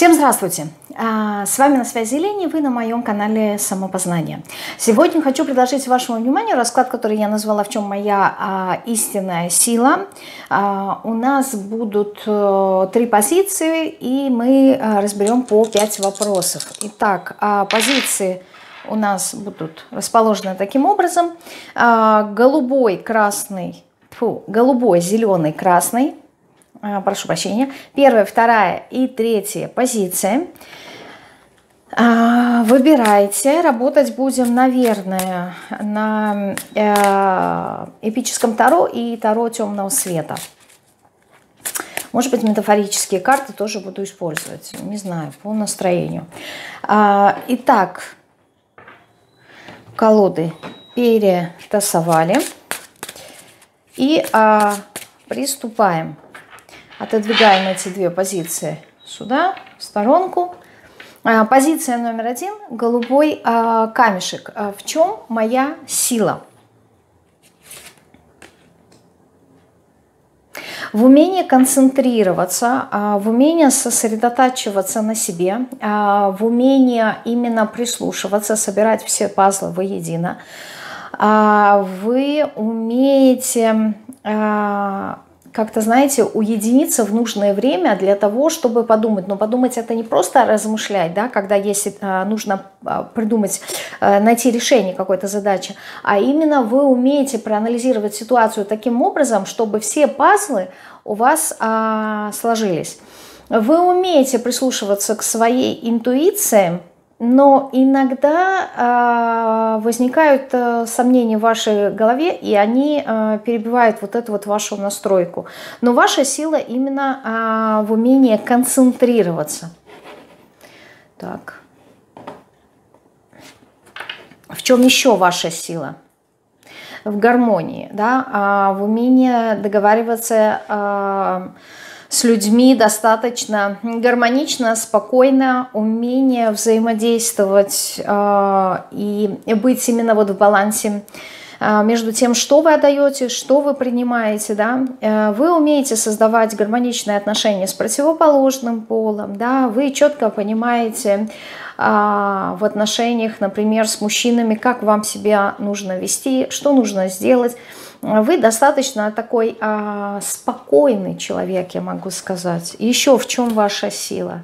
Всем здравствуйте! А, с вами на связи Лени, вы на моем канале Самопознание. Сегодня хочу предложить вашему вниманию расклад, который я назвала «В чем моя а, истинная сила». А, у нас будут а, три позиции, и мы а, разберем по пять вопросов. Итак, позиции у нас будут расположены таким образом. Голубой, красный, фу, голубой, зеленый, красный – прошу прощения, первая, вторая и третья позиции. А, выбирайте. Работать будем, наверное, на э, эпическом Таро и Таро темного света. Может быть, метафорические карты тоже буду использовать. Не знаю, по настроению. А, итак, колоды перетасовали. И приступаем. Отодвигаем эти две позиции сюда, в сторонку. А, позиция номер один – голубой а, камешек. А, в чем моя сила? в умении концентрироваться, в умении сосредотачиваться на себе, в умении именно прислушиваться, собирать все пазлы воедино. Вы умеете как-то, знаете, уединиться в нужное время для того, чтобы подумать. Но подумать это не просто размышлять, да, когда есть, э, нужно э, придумать, э, найти решение какой-то задачи, а именно вы умеете проанализировать ситуацию таким образом, чтобы все пазлы у вас а, сложились. Вы умеете прислушиваться к своей интуиции, но иногда э, возникают э, сомнения в вашей голове, и они э, перебивают вот эту вот вашу настройку. Но ваша сила именно э, в умении концентрироваться. Так. В чем еще ваша сила? В гармонии, да, в умении договариваться с людьми достаточно гармонично, спокойно, умение взаимодействовать э, и быть именно вот в балансе э, между тем, что вы отдаете, что вы принимаете, да, э, вы умеете создавать гармоничные отношения с противоположным полом, да, вы четко понимаете в отношениях, например, с мужчинами, как вам себя нужно вести, что нужно сделать, вы достаточно такой а, спокойный человек, я могу сказать. Еще в чем ваша сила?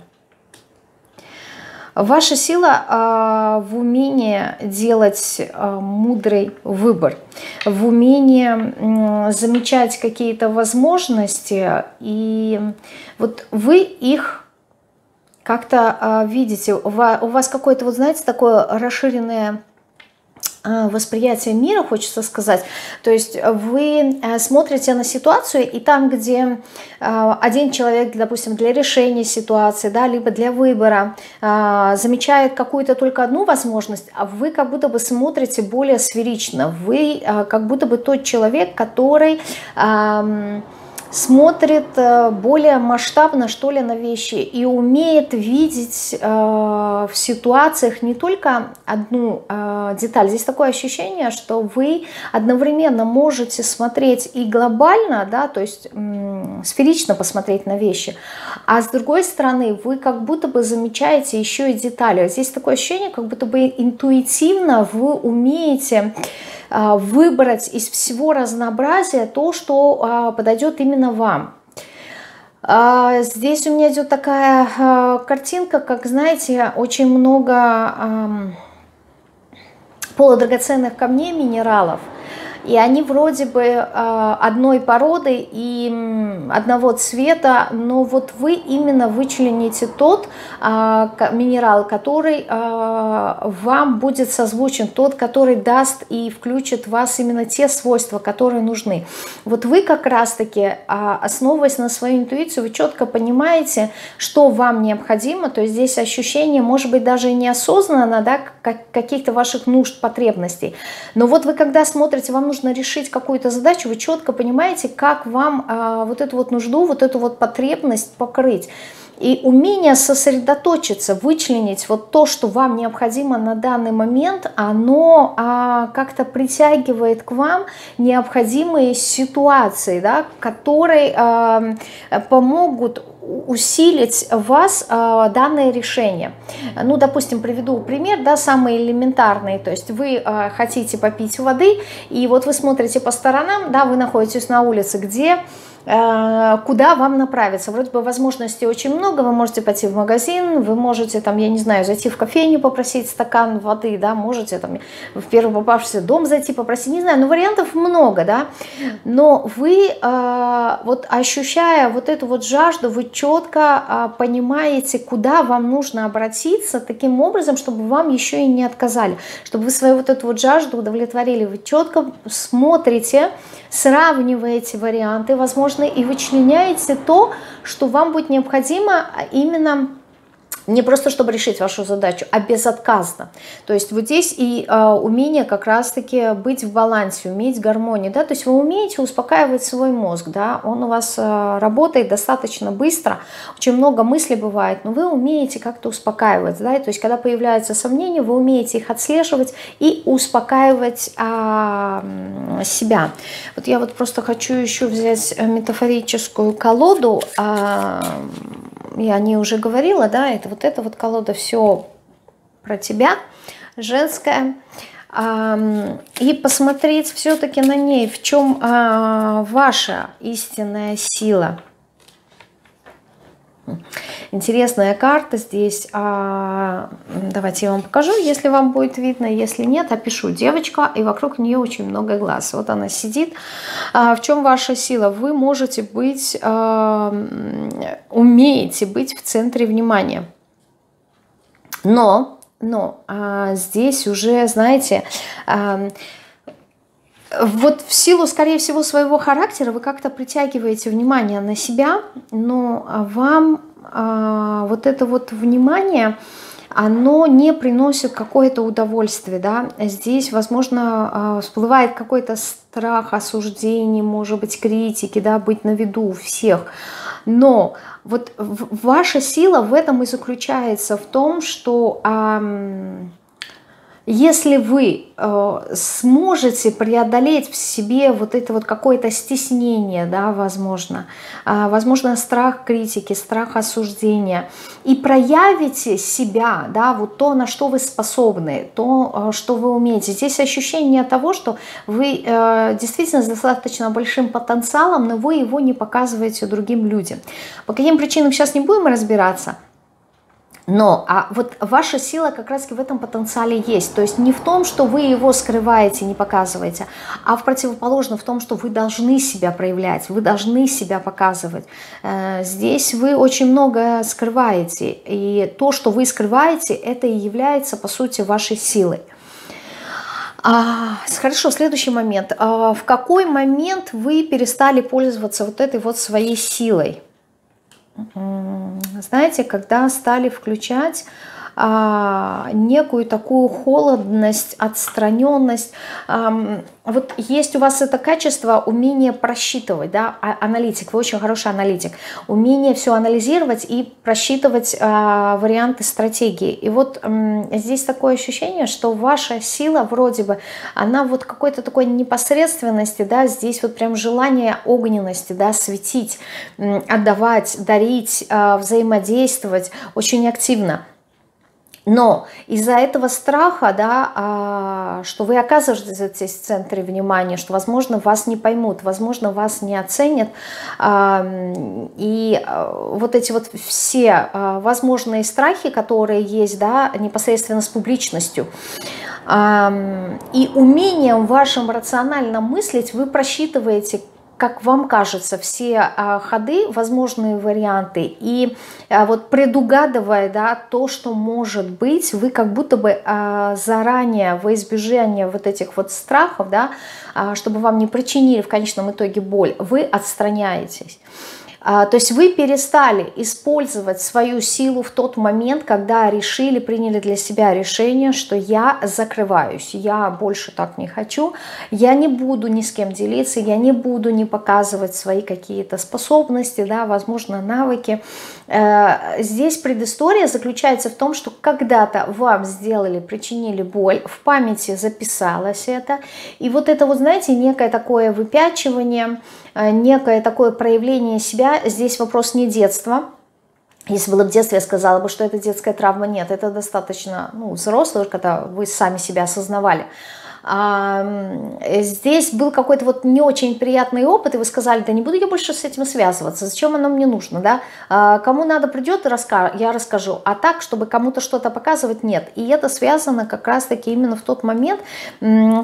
Ваша сила э, в умении делать э, мудрый выбор, в умении э, замечать какие-то возможности, и вот вы их как-то э, видите, у вас, у вас какое-то, вот знаете, такое расширенное а, восприятие мира, хочется сказать. То есть вы э, смотрите на ситуацию, и там, где а, один человек, допустим, для решения ситуации, да, либо для выбора, замечает какую-то только одну возможность, а вы как будто бы смотрите более сферично. Вы как будто бы тот человек, который смотрит э, более масштабно, что ли, на вещи и умеет видеть э, в ситуациях не только одну э, деталь. Здесь такое ощущение, что вы одновременно можете смотреть и глобально, да, то есть сферично посмотреть на вещи, а с другой стороны вы как будто бы замечаете еще и детали. Здесь такое ощущение, как будто бы интуитивно вы умеете а, выбрать из всего разнообразия то, что а, подойдет именно вам. А, здесь у меня идет такая картинка, как, знаете, очень много полудрагоценных камней, минералов – и они вроде бы э, одной породы и одного цвета, но вот вы именно вычлените тот э, минерал, который э, вам будет созвучен, тот, который даст и включит в вас именно те свойства, которые нужны. Вот вы как раз-таки, основываясь на свою интуицию, вы четко понимаете, что вам необходимо, то есть здесь ощущение, может быть, даже неосознанно, да, каких-то ваших нужд, потребностей. Но вот вы когда смотрите, вам нужно нужно решить какую-то задачу, вы четко понимаете, как вам а, вот эту вот нужду, вот эту вот потребность покрыть. И умение сосредоточиться, вычленить вот то, что вам необходимо на данный момент, оно а, как-то притягивает к вам необходимые ситуации, да, которые а, помогут усилить вас э, данное решение. Ну, допустим, приведу пример, да, самый элементарный, то есть вы э, хотите попить воды, и вот вы смотрите по сторонам, да, вы находитесь на улице, где куда вам направиться. Вроде бы возможностей очень много, вы можете пойти в магазин, вы можете там, я не знаю, зайти в кофейню, попросить стакан воды, да, можете там в первый попавшийся дом зайти, попросить, не знаю, ну вариантов много, да, но вы э, вот ощущая вот эту вот жажду, вы четко э, понимаете, куда вам нужно обратиться таким образом, чтобы вам еще и не отказали, чтобы вы свою вот эту вот жажду удовлетворили, вы четко смотрите, сравниваете варианты, возможно, и вычленяете то, что вам будет необходимо именно не просто чтобы решить вашу задачу, а безотказно. То есть вот здесь и э, умение как раз-таки быть в балансе, уметь гармонии, да, то есть вы умеете успокаивать свой мозг, да, он у вас э, работает достаточно быстро, очень много мыслей бывает, но вы умеете как-то успокаивать, да, то есть когда появляются сомнения, вы умеете их отслеживать и успокаивать э, себя. Вот я вот просто хочу еще взять метафорическую колоду, э, я о ней уже говорила, да, это вот эта вот колода все про тебя, женская, и посмотреть все-таки на ней, в чем а, ваша истинная сила – Интересная карта здесь. А, давайте я вам покажу, если вам будет видно. Если нет, опишу. Девочка, и вокруг нее очень много глаз. Вот она сидит. А, в чем ваша сила? Вы можете быть, а, умеете быть в центре внимания. Но, но здесь уже, знаете, вот в силу, скорее всего, своего характера вы как-то притягиваете внимание на себя, но вам а, вот это вот внимание, оно не приносит какое-то удовольствие, да, здесь, возможно, а, всплывает какой-то страх, осуждение, может быть, критики, да, быть на виду у всех, но вот ваша сила в этом и заключается, в том, что... Эм, если вы э, сможете преодолеть в себе вот это вот какое-то стеснение, да, возможно, э, возможно, страх критики, страх осуждения, и проявите себя, да, вот то, на что вы способны, то, э, что вы умеете. Здесь ощущение того, что вы э, действительно с достаточно большим потенциалом, но вы его не показываете другим людям. По каким причинам сейчас не будем разбираться – но а вот ваша сила как раз в этом потенциале есть. То есть не в том, что вы его скрываете, не показываете, а в противоположном в том, что вы должны себя проявлять, вы должны себя показывать. Э, здесь вы очень много скрываете. И то, что вы скрываете, это и является, по сути, вашей силой. А, хорошо, следующий момент. А, в какой момент вы перестали пользоваться вот этой вот своей силой? Знаете, когда стали включать а, некую такую холодность, отстраненность. А, вот есть у вас это качество, умение просчитывать, да, а, аналитик, вы очень хороший аналитик, умение все анализировать и просчитывать а, варианты стратегии. И вот м, здесь такое ощущение, что ваша сила вроде бы, она вот какой-то такой непосредственности, да, здесь вот прям желание огненности, да, светить, отдавать, дарить, а, взаимодействовать очень активно. Но из-за этого страха, да, а, что вы оказываетесь в центре внимания, что, возможно, вас не поймут, возможно, вас не оценят, а, и а, вот эти вот все возможные страхи, которые есть, да, непосредственно с публичностью, и умением вашим рационально мыслить вы просчитываете, как вам кажется, все а, ходы, возможные варианты, и а, вот предугадывая да, то, что может быть, вы как будто бы а, заранее во избежание вот этих вот страхов, да, чтобы вам не причинили в конечном итоге боль, вы отстраняетесь. А, то есть вы перестали использовать свою силу в тот момент, когда решили, приняли для себя решение, что я закрываюсь, я больше так не хочу, я не буду ни с кем делиться, я не буду не показывать свои какие-то способности, да, возможно, навыки. Э, здесь предыстория заключается в том, что когда-то вам сделали, причинили боль, в памяти записалось это, и вот это вот, знаете, некое такое выпячивание, некое такое проявление себя. Здесь вопрос не детства, если было в детстве, я сказала бы, что это детская травма. Нет, это достаточно ну, взрослый, когда вы сами себя осознавали. А, здесь был какой-то вот не очень приятный опыт, и вы сказали, да не буду я больше с этим связываться, зачем оно мне нужно, да? А, кому надо придет, я расскажу, а так, чтобы кому-то что-то показывать, нет. И это связано как раз-таки именно в тот момент,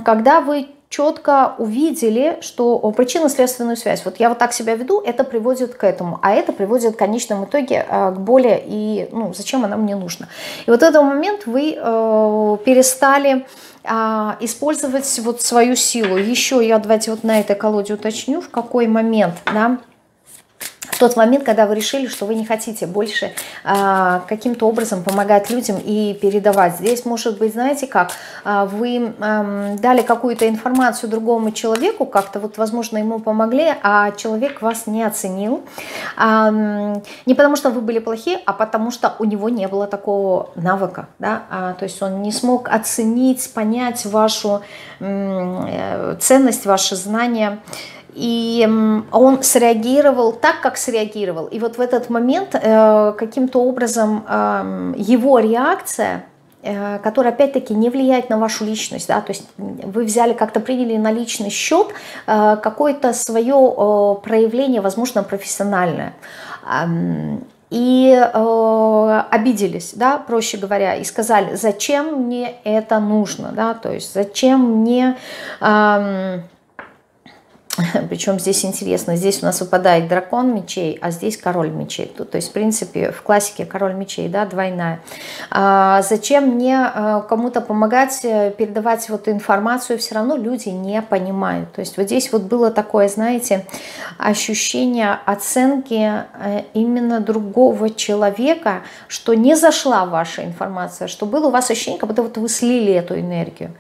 когда вы четко увидели, что причинно-следственную связь. Вот я вот так себя веду, это приводит к этому, а это приводит в конечном итоге э, к боли, и ну, зачем она мне нужна. И вот в этот момент вы э, перестали э, использовать вот свою силу. Еще я давайте вот на этой колоде уточню, в какой момент, да, тот момент, когда вы решили, что вы не хотите больше э, каким-то образом помогать людям и передавать. Здесь может быть, знаете как, э, вы э, дали какую-то информацию другому человеку, как-то вот, возможно, ему помогли, а человек вас не оценил. Э, не потому, что вы были плохие, а потому, что у него не было такого навыка. Да? А, то есть он не смог оценить, понять вашу э, ценность, ваши знания и он среагировал так, как среагировал. И вот в этот момент э, каким-то образом э, его реакция, э, которая опять-таки не влияет на вашу личность, да, то есть вы взяли как-то приняли на личный счет какое-то свое проявление, возможно, профессиональное и э, обиделись, да, проще говоря, и сказали, зачем мне это нужно, да, то есть зачем мне э, Причем здесь интересно, здесь у нас выпадает дракон мечей, а здесь король мечей. Тут, то есть, в принципе, в классике король мечей, да, двойная. А зачем мне а, кому-то помогать, э, передавать вот информацию, все равно люди не понимают. То есть вот здесь вот было такое, знаете, ощущение оценки э, именно другого человека, что не зашла ваша информация, что было у вас ощущение, как будто вот вы слили эту энергию.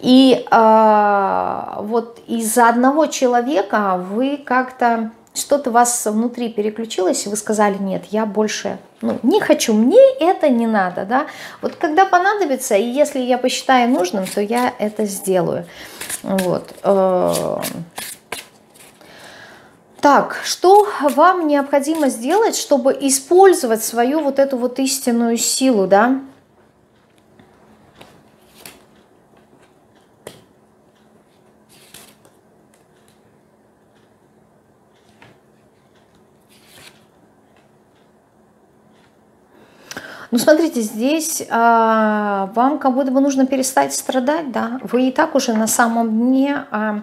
И э, вот из-за одного человека вы как-то что-то вас внутри переключилось, и вы сказали, нет, я больше ну, не хочу, мне это не надо, да. Вот когда понадобится, и если я посчитаю нужным, то я это сделаю. Вот. Э, так, что вам необходимо сделать, чтобы использовать свою вот эту вот истинную силу, да? Ну, смотрите, здесь а, вам как будто бы нужно перестать страдать, да, вы и так уже на самом дне. А,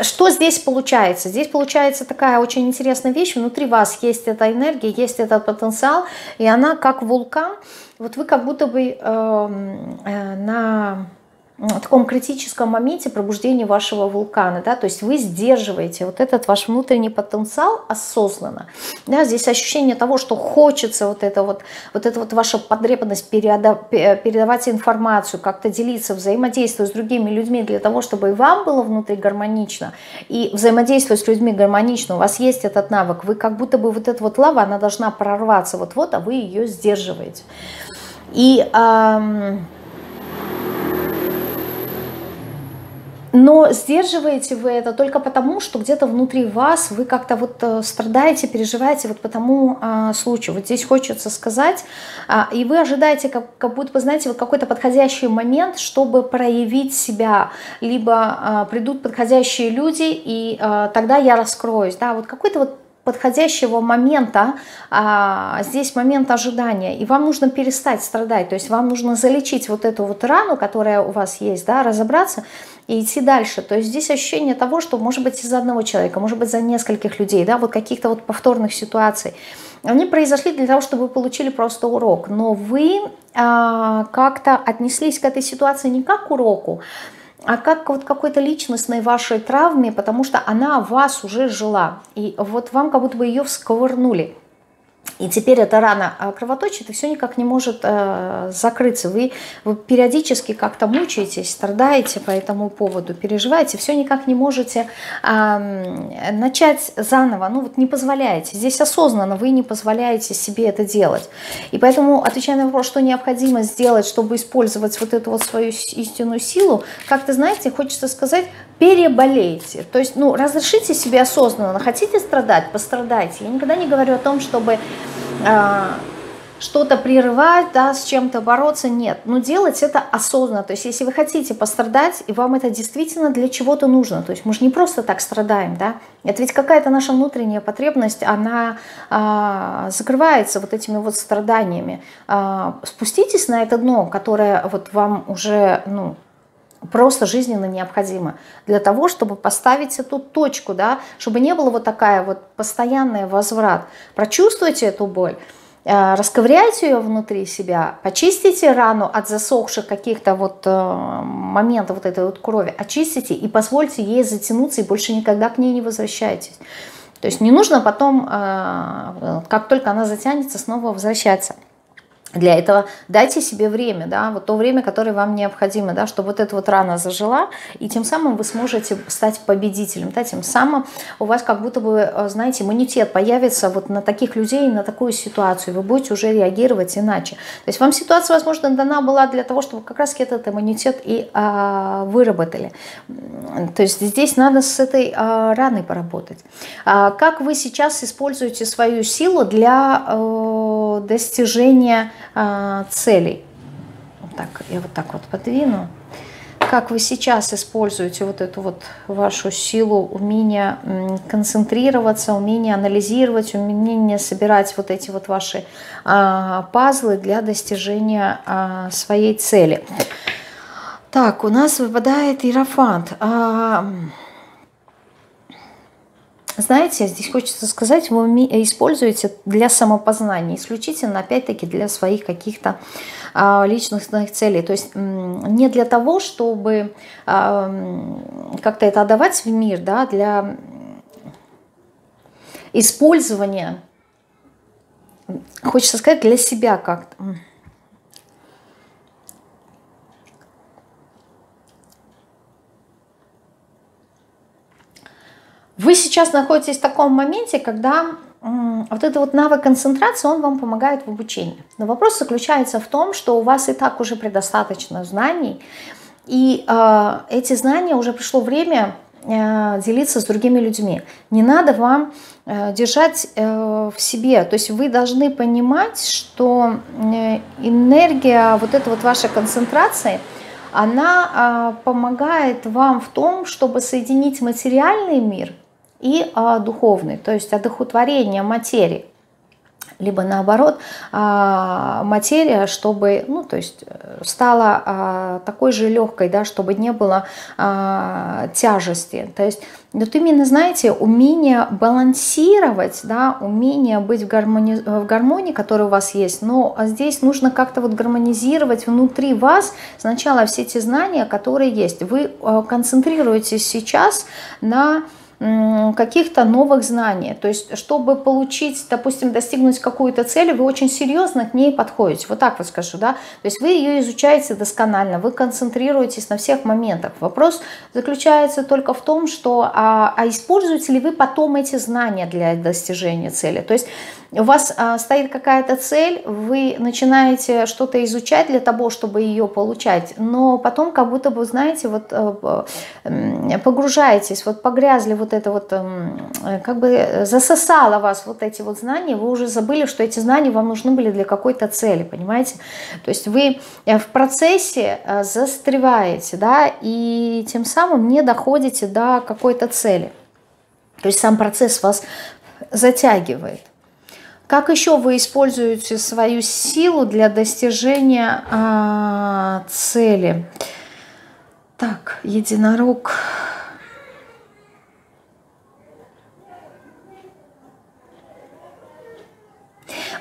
что здесь получается? Здесь получается такая очень интересная вещь. Внутри вас есть эта энергия, есть этот потенциал, и она как вулкан. Вот вы как будто бы э, э, на таком критическом моменте пробуждения вашего вулкана, да, то есть вы сдерживаете вот этот ваш внутренний потенциал осознанно, да, здесь ощущение того, что хочется вот это вот, вот это вот ваша потребность передавать информацию, как-то делиться, взаимодействовать с другими людьми для того, чтобы и вам было внутри гармонично, и взаимодействовать с людьми гармонично, у вас есть этот навык, вы как будто бы вот эта вот лава, она должна прорваться вот-вот, а вы ее сдерживаете. И эм, Но сдерживаете вы это только потому, что где-то внутри вас вы как-то вот э, страдаете, переживаете вот по тому а, случаю. Вот здесь хочется сказать, а, и вы ожидаете, как, как будто бы, знаете, вот какой-то подходящий момент, чтобы проявить себя, либо а, придут подходящие люди, и а, тогда я раскроюсь, да, вот какой-то вот подходящего момента, а, здесь момент ожидания, и вам нужно перестать страдать, то есть вам нужно залечить вот эту вот рану, которая у вас есть, да, разобраться и идти дальше. То есть здесь ощущение того, что может быть из-за одного человека, может быть за нескольких людей, да, вот каких-то вот повторных ситуаций. Они произошли для того, чтобы вы получили просто урок, но вы а, как-то отнеслись к этой ситуации не как к уроку, а как вот какой-то личностной вашей травме, потому что она вас уже жила. И вот вам как будто бы ее всковырнули. И теперь эта рана а, кровоточит и все никак не может э, закрыться. Вы, вы периодически как-то мучаетесь, страдаете по этому поводу, переживаете, все никак не можете э, начать заново. Ну вот не позволяете. Здесь осознанно вы не позволяете себе это делать. И поэтому, отвечая на вопрос, что необходимо сделать, чтобы использовать вот эту вот свою истинную силу, как-то, знаете, хочется сказать, переболейте. То есть, ну, разрешите себе осознанно. Хотите страдать, пострадайте. Я никогда не говорю о том, чтобы что-то прерывать, да, с чем-то бороться, нет. Но делать это осознанно. То есть если вы хотите пострадать, и вам это действительно для чего-то нужно, то есть мы же не просто так страдаем, да, это ведь какая-то наша внутренняя потребность, она а, закрывается вот этими вот страданиями. А, спуститесь на это дно, которое вот вам уже, ну, просто жизненно необходимо для того, чтобы поставить эту точку, да, чтобы не было вот такая вот постоянная возврат. Прочувствуйте эту боль, Э, расковыряйте ее внутри себя, почистите рану от засохших каких-то вот э, моментов вот этой вот крови, очистите и позвольте ей затянуться и больше никогда к ней не возвращайтесь. То есть не нужно потом, э, как только она затянется, снова возвращаться. Для этого дайте себе время, да, вот то время, которое вам необходимо, да, чтобы вот эта вот рана зажила, и тем самым вы сможете стать победителем, да, тем самым у вас как будто бы, э, знаете, иммунитет появится вот на таких людей, на такую ситуацию, вы будете уже реагировать иначе. То есть вам ситуация, возможно, дана была для того, чтобы как раз этот иммунитет и а, выработали. То есть здесь надо с этой а, раной поработать. А, как вы сейчас используете свою силу для а, достижения э, целей. Так, я вот так вот подвину. Как вы сейчас используете вот эту вот вашу силу, умение концентрироваться, умение анализировать, умение собирать вот эти вот ваши э, пазлы для достижения э, своей цели. Так, у нас выпадает иерофант. А, знаете, здесь хочется сказать, вы используете для самопознания, исключительно, опять-таки, для своих каких-то а, личностных целей. То есть не для того, чтобы а, как-то это отдавать в мир, да, для использования, хочется сказать, для себя как-то. Вы сейчас находитесь в таком моменте, когда вот этот вот навык концентрации, он вам помогает в обучении. Но вопрос заключается в том, что у вас и так уже предостаточно знаний, и э, эти знания уже пришло время э, делиться с другими людьми. Не надо вам э, держать э, в себе. То есть вы должны понимать, что э, энергия, вот эта вот ваша концентрация, она э, помогает вам в том, чтобы соединить материальный мир – и а, духовный, то есть одухотворение материи либо наоборот а, материя, чтобы, ну, то есть э, стала а, такой же легкой, да, чтобы не было а, тяжести. То есть вот именно, знаете, умение балансировать, да, умение быть в гармонии, в гармонии, которая у вас есть, но здесь нужно как-то вот гармонизировать внутри вас сначала все эти знания, которые есть. Вы концентрируетесь сейчас на каких-то новых знаний. То есть, чтобы получить, допустим, достигнуть какую-то цель, вы очень серьезно к ней подходите. Вот так вот скажу, да. То есть вы ее изучаете досконально, вы концентрируетесь на всех моментах. Вопрос заключается только в том, что а, а используете ли вы потом эти знания для достижения цели. То есть у вас а, стоит какая-то цель, вы начинаете что-то изучать для того, чтобы ее получать, но потом как будто бы, знаете, вот э, погружаетесь, вот погрязли вот это вот, э, как бы засосало вас вот эти вот знания, вы уже забыли, что эти знания вам нужны были для какой-то цели, понимаете? То есть вы э, в процессе э, застреваете, да, и тем самым не доходите до какой-то цели. То есть сам процесс вас затягивает. Как еще вы используете свою силу для достижения а, цели? Так, единорог.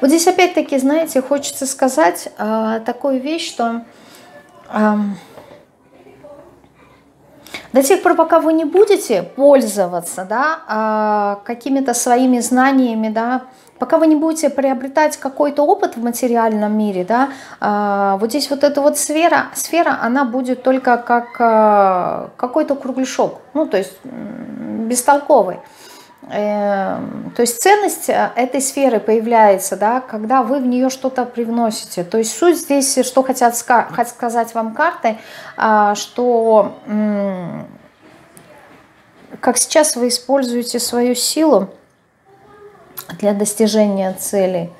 Вот здесь опять-таки, знаете, хочется сказать э, такую вещь, что э, до тех пор, пока вы не будете пользоваться да, э, какими-то своими знаниями, да, пока вы не будете приобретать какой-то опыт в материальном мире, да, э, вот здесь вот эта вот сфера, сфера, она будет только как э, какой-то кругляшок, ну, то есть бестолковый. Эм, то есть ценность э, этой сферы появляется, да, когда вы в нее что-то привносите. То есть суть здесь, что хотят сказать вам карты, а, что как сейчас вы используете свою силу для достижения целей.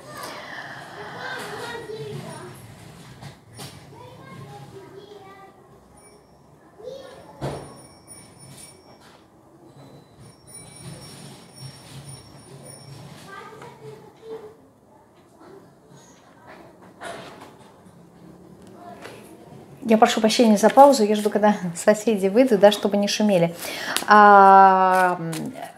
Я прошу прощения за паузу, я жду, когда соседи выйдут, да, чтобы не шумели. А,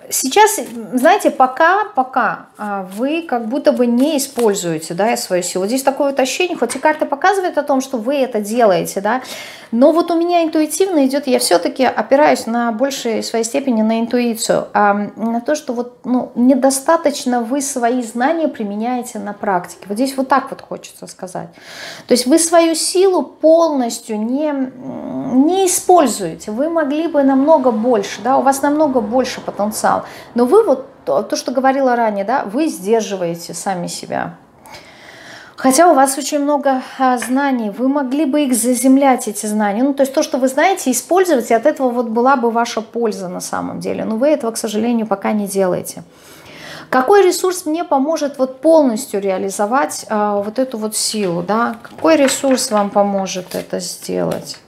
сейчас, знаете, пока, пока а, вы как будто бы не используете, да, свою силу. Здесь такое вот ощущение, хоть и карта показывает о том, что вы это делаете, да, но вот у меня интуитивно идет, я все-таки опираюсь на большей своей степени на интуицию, а на то, что вот, ну, недостаточно вы свои знания применяете на практике. Вот здесь вот так вот хочется сказать. То есть вы свою силу полностью не, не используете. Вы могли бы намного больше, да, у вас намного больше потенциал. Но вы вот, то, что говорила ранее, да, вы сдерживаете сами себя. Хотя у вас очень много а, знаний, вы могли бы их заземлять, эти знания. Ну, то есть то, что вы знаете, использовать, и от этого вот была бы ваша польза на самом деле. Но вы этого, к сожалению, пока не делаете. Какой ресурс мне поможет вот полностью реализовать а, вот эту вот силу, да? Какой ресурс вам поможет это сделать?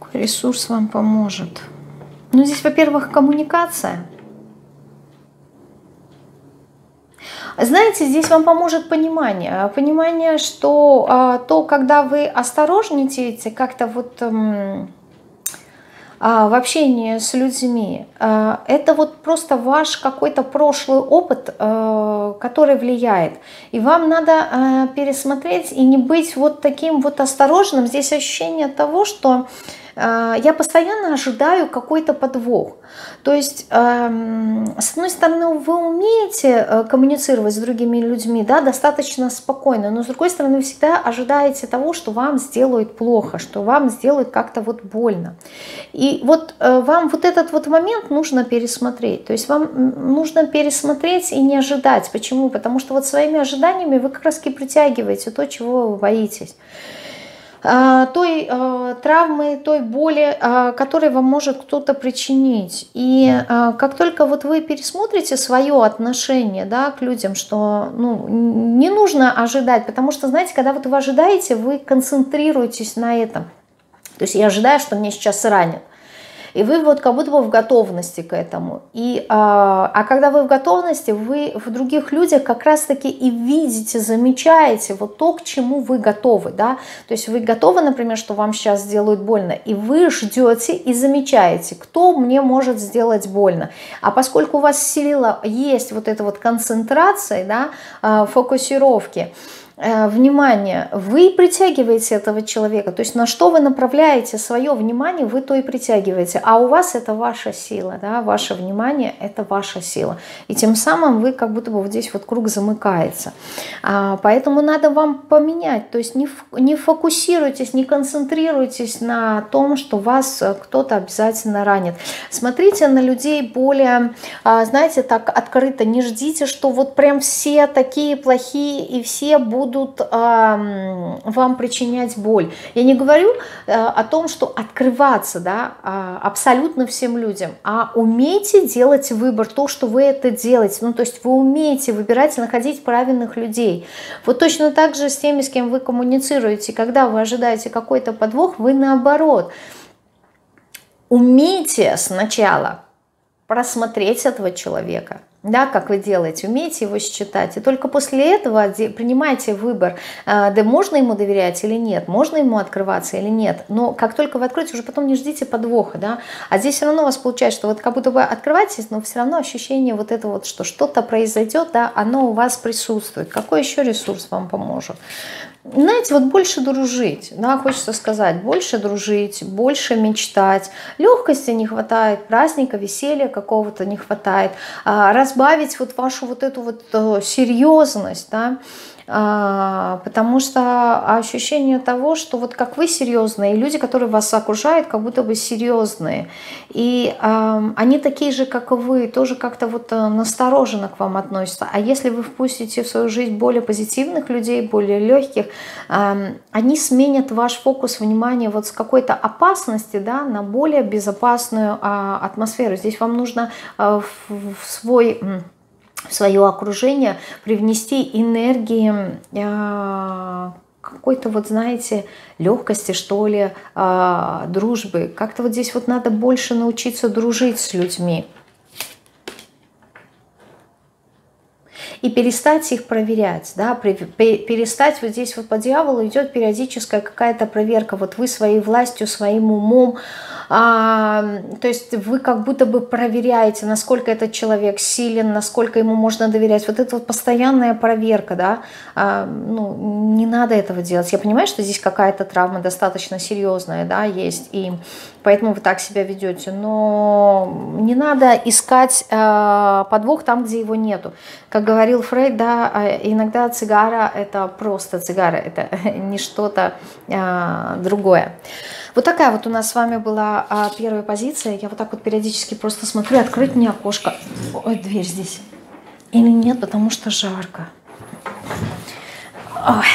Какой ресурс вам поможет? Ну, здесь, во-первых, коммуникация. Знаете, здесь вам поможет понимание. Понимание, что а, то, когда вы осторожничаете, как-то вот... М- а, в общении с людьми, а, это вот просто ваш какой-то прошлый опыт, а, который влияет. И вам надо пересмотреть и не быть вот таким вот осторожным. Здесь ощущение того, что я постоянно ожидаю какой-то подвох. То есть, эм, с одной стороны, вы умеете э, коммуницировать с другими людьми, да, достаточно спокойно, но с другой стороны, вы всегда ожидаете того, что вам сделают плохо, что вам сделают как-то вот больно. И вот э, вам вот этот вот момент нужно пересмотреть. То есть вам нужно пересмотреть и не ожидать. Почему? Потому что вот своими ожиданиями вы как раз притягиваете то, чего вы боитесь. А, той а, травмы, той боли, а, которую вам может кто-то причинить. И как только вот вы пересмотрите свое отношение да, к людям, что ну, не нужно ожидать, потому что, знаете, когда вот вы ожидаете, вы концентрируетесь на этом. То есть я ожидаю, что мне сейчас ранят. И вы вот как будто бы в готовности к этому. И, а, а когда вы в готовности, вы в других людях как раз-таки и видите, замечаете вот то, к чему вы готовы. Да? То есть вы готовы, например, что вам сейчас сделают больно, и вы ждете и замечаете, кто мне может сделать больно. А поскольку у вас сила есть вот эта вот концентрация, да, а, фокусировки, внимание, вы притягиваете этого человека, то есть на что вы направляете свое внимание, вы то и притягиваете, а у вас это ваша сила, да, ваше внимание это ваша сила, и тем самым вы как будто бы вот здесь вот круг замыкается, а, поэтому надо вам поменять, то есть не, не фокусируйтесь, не концентрируйтесь на том, что вас э, кто-то обязательно ранит, смотрите на людей более, а, знаете, так открыто, не ждите, что вот прям все такие плохие и все будут будут вам причинять боль. Я не говорю э, о том, что открываться да, э, абсолютно всем людям, а умейте делать выбор, то, что вы это делаете. Ну, то есть вы умеете выбирать и находить правильных людей. Вот точно так же с теми, с кем вы коммуницируете, когда вы ожидаете какой-то подвох, вы наоборот. Умейте сначала просмотреть этого человека – да, как вы делаете, умеете его считать, и только после этого принимайте выбор, э, да можно ему доверять или нет, можно ему открываться или нет, но как только вы откроете, уже потом не ждите подвоха, да, а здесь все равно у вас получается, что вот как будто вы открываетесь, но все равно ощущение вот это вот, что что-то произойдет, да, оно у вас присутствует, какой еще ресурс вам поможет? Знаете, вот больше дружить, да, хочется сказать, больше дружить, больше мечтать. Легкости не хватает, праздника, веселья какого-то не хватает. А, разбавить вот вашу вот эту вот э, серьезность, да, потому что ощущение того, что вот как вы серьезные, и люди, которые вас окружают, как будто бы серьезные, и э, они такие же, как и вы, тоже как-то вот э, настороженно к вам относятся. А если вы впустите в свою жизнь более позитивных людей, более легких, э, они сменят ваш фокус внимания вот с какой-то опасности да, на более безопасную э, атмосферу. Здесь вам нужно э, в, в свой в свое окружение привнести энергии э, какой-то вот, знаете, легкости, что ли, э, дружбы. Как-то вот здесь вот надо больше научиться дружить с людьми. и перестать их проверять, да, перестать вот здесь вот по дьяволу идет периодическая какая-то проверка, вот вы своей властью, своим умом, то есть вы как будто бы проверяете, насколько этот человек силен, насколько ему можно доверять. Вот это вот постоянная проверка, да, а, ну, не надо этого делать. Я понимаю, что здесь какая-то травма достаточно серьезная, да, есть, и поэтому вы так себя ведете, но не надо искать э, подвох там, где его нету. Как говорил Фрейд, да, а, иногда цигара это просто цигара, это не что-то другое. Вот такая вот у нас с вами была а, первая позиция. Я вот так вот периодически просто смотрю, открыть мне окошко. Ой, дверь здесь. Или нет, потому что жарко. Ой.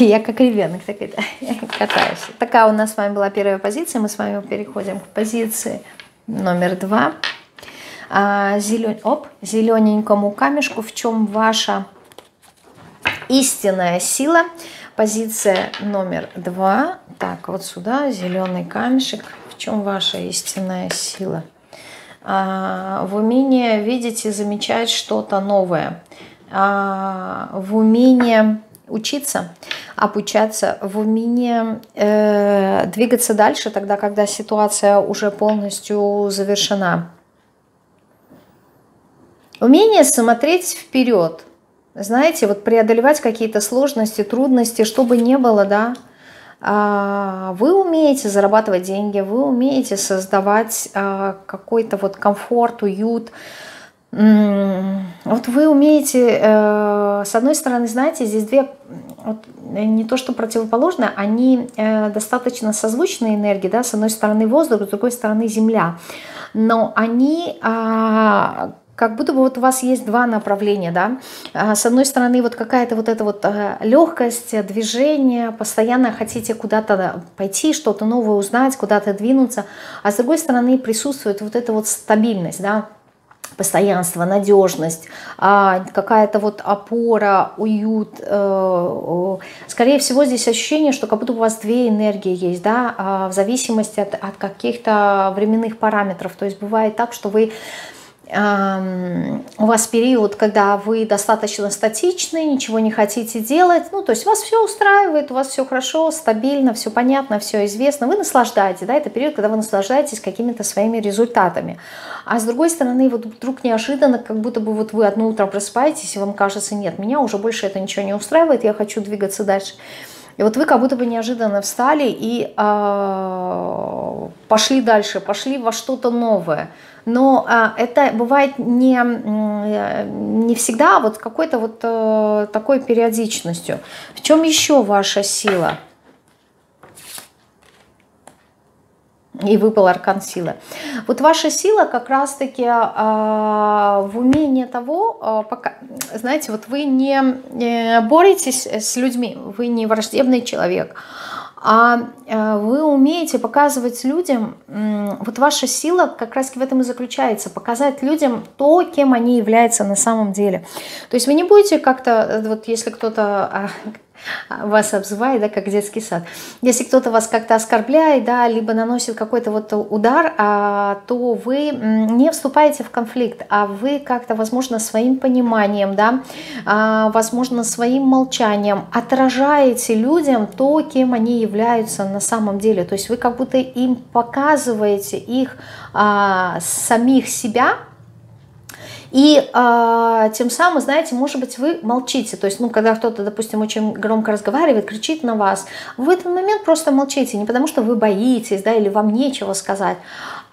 Я как ребенок так это, катаюсь. Такая у нас с вами была первая позиция. Мы с вами переходим к позиции номер два. А, зелен... Оп, зелененькому камешку. В чем ваша истинная сила? Позиция номер два. Так, вот сюда зеленый камешек. В чем ваша истинная сила? А, в умении видеть и замечать что-то новое. А, в умении учиться, обучаться, в умении э, двигаться дальше, тогда, когда ситуация уже полностью завершена. Умение смотреть вперед – знаете, вот преодолевать какие-то сложности, трудности, чтобы не было, да, а, вы умеете зарабатывать деньги, вы умеете создавать а, какой-то вот комфорт, уют, вот вы умеете, э, с одной стороны, знаете, здесь две, вот, не то что противоположные, они э, достаточно созвучные энергии, да, с одной стороны воздух, с другой стороны земля, но они а, как будто бы вот у вас есть два направления, да. А, с одной стороны, вот какая-то вот эта вот э, легкость, движение, постоянно хотите куда-то пойти, что-то новое узнать, куда-то двинуться, а с другой стороны присутствует вот эта вот стабильность, да, постоянство, надежность, а, какая-то вот опора, уют. Э, скорее всего, здесь ощущение, что как будто у вас две энергии есть, да, а, в зависимости от, от каких-то временных параметров. То есть бывает так, что вы у вас период, когда вы достаточно статичны, ничего не хотите делать, ну, то есть вас все устраивает, у вас все хорошо, стабильно, все понятно, все известно, вы наслаждаетесь, да, это период, когда вы наслаждаетесь какими-то своими результатами. А с другой стороны, вот вдруг неожиданно, как будто бы вот вы одно утро просыпаетесь, и вам кажется, нет, меня уже больше это ничего не устраивает, я хочу двигаться дальше. И вот вы как будто бы неожиданно встали и э, пошли дальше, пошли во что-то новое но а, это бывает не, не всегда, а вот какой-то вот а, такой периодичностью. В чем еще ваша сила? И выпал аркан силы. Вот ваша сила как раз-таки э, в умении того, э, пока, знаете, вот вы не э, боретесь с людьми, вы не враждебный человек, а э, вы умеете показывать людям, вот ваша сила как раз в этом и заключается, показать людям то, кем они являются на самом деле. То есть вы не будете как-то, э, вот если кто-то а, вас обзывает, да, как детский сад. Если кто-то вас как-то оскорбляет, да, либо наносит какой-то вот удар, а, то вы не вступаете в конфликт, а вы как-то, возможно, своим пониманием, да, а, возможно, своим молчанием отражаете людям то, кем они являются на самом деле. То есть вы как будто им показываете их а, самих себя, и э, тем самым, знаете, может быть, вы молчите. То есть, ну, когда кто-то, допустим, очень громко разговаривает, кричит на вас, в этот момент просто молчите. Не потому, что вы боитесь, да, или вам нечего сказать,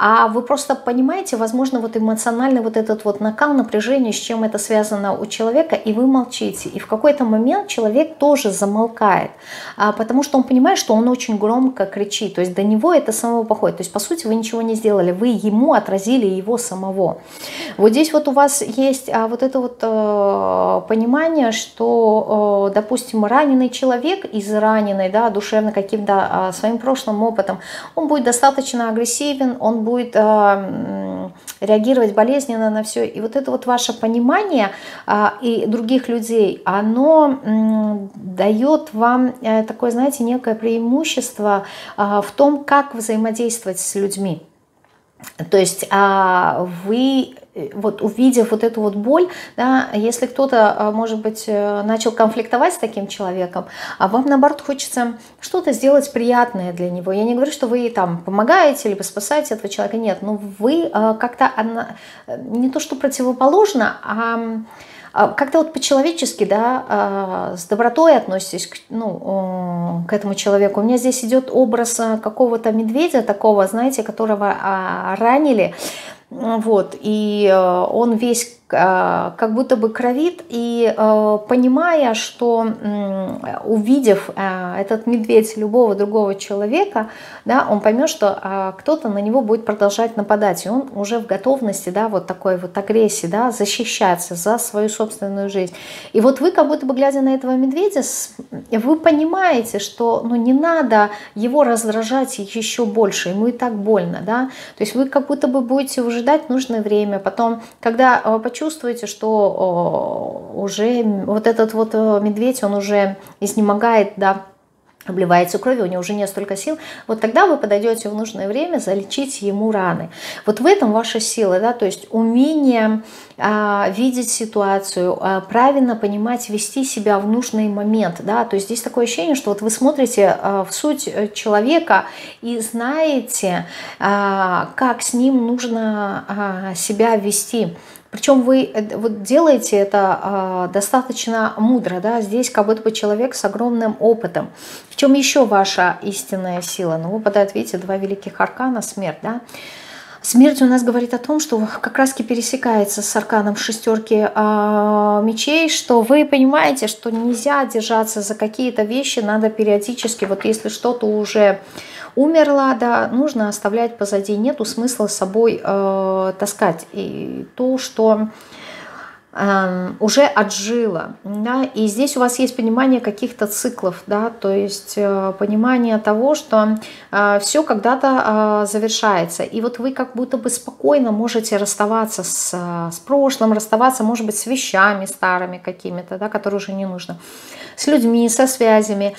а вы просто понимаете, возможно, вот эмоциональный вот этот вот накал, напряжение, с чем это связано у человека, и вы молчите. И в какой-то момент человек тоже замолкает, а, потому что он понимает, что он очень громко кричит, то есть до него это самого походит. То есть, по сути, вы ничего не сделали, вы ему отразили его самого. Вот здесь вот у вас есть а, вот это вот э, понимание, что, э, допустим, раненый человек из раненой, да, душевно каким-то э, своим прошлым опытом, он будет достаточно агрессивен, он будет будет э, реагировать болезненно на все. И вот это вот ваше понимание э, и других людей, оно э, дает вам э, такое, знаете, некое преимущество э, в том, как взаимодействовать с людьми. То есть а, вы вот увидев вот эту вот боль, да, если кто-то, а, может быть, э, начал конфликтовать с таким человеком, а вам, наоборот, хочется что-то сделать приятное для него. Я не говорю, что вы там помогаете, либо спасаете этого человека, нет, но вы а, как-то не то, что противоположно, а как-то вот по-человечески, да, с добротой относитесь к, ну, к этому человеку. У меня здесь идет образ какого-то медведя такого, знаете, которого ранили, вот, и э, он весь а, как будто бы кровит, и а, понимая, что увидев а, этот медведь любого другого человека, да, он поймет, что кто-то на него будет продолжать нападать, и он уже в готовности, да, вот такой вот агрессии, да, защищаться за свою собственную жизнь. И вот вы, как будто бы глядя на этого медведя, вы понимаете, что ну, не надо его раздражать еще больше, ему и так больно, да, то есть вы как будто бы будете выжидать нужное время, потом, когда почувствуете, чувствуете, что уже вот этот вот э, медведь, он уже изнемогает, да, обливается кровью, у него уже нет столько сил, вот тогда вы подойдете в нужное время залечить ему раны. Вот в этом ваша сила, да, то есть умение а, видеть ситуацию, а, правильно понимать, вести себя в нужный момент, да, то есть здесь такое ощущение, что вот вы смотрите а, в суть э, человека и знаете, а, как с ним нужно а, себя вести, причем вы э, вот делаете это э, достаточно мудро, да, здесь как будто бы человек с огромным опытом. В чем еще ваша истинная сила? Ну, выпадают, видите, два великих аркана, смерть, да. Смерть у нас говорит о том, что как раз пересекается с арканом шестерки э, мечей, что вы понимаете, что нельзя держаться за какие-то вещи, надо периодически, вот если что-то уже умерла, да, нужно оставлять позади, нету смысла с собой э, таскать. И то, что э, уже отжило, да, и здесь у вас есть понимание каких-то циклов, да, то есть э, понимание того, что э, все когда-то э, завершается, и вот вы как будто бы спокойно можете расставаться с, с прошлым, расставаться, может быть, с вещами старыми какими-то, да, которые уже не нужно, с людьми, со связями,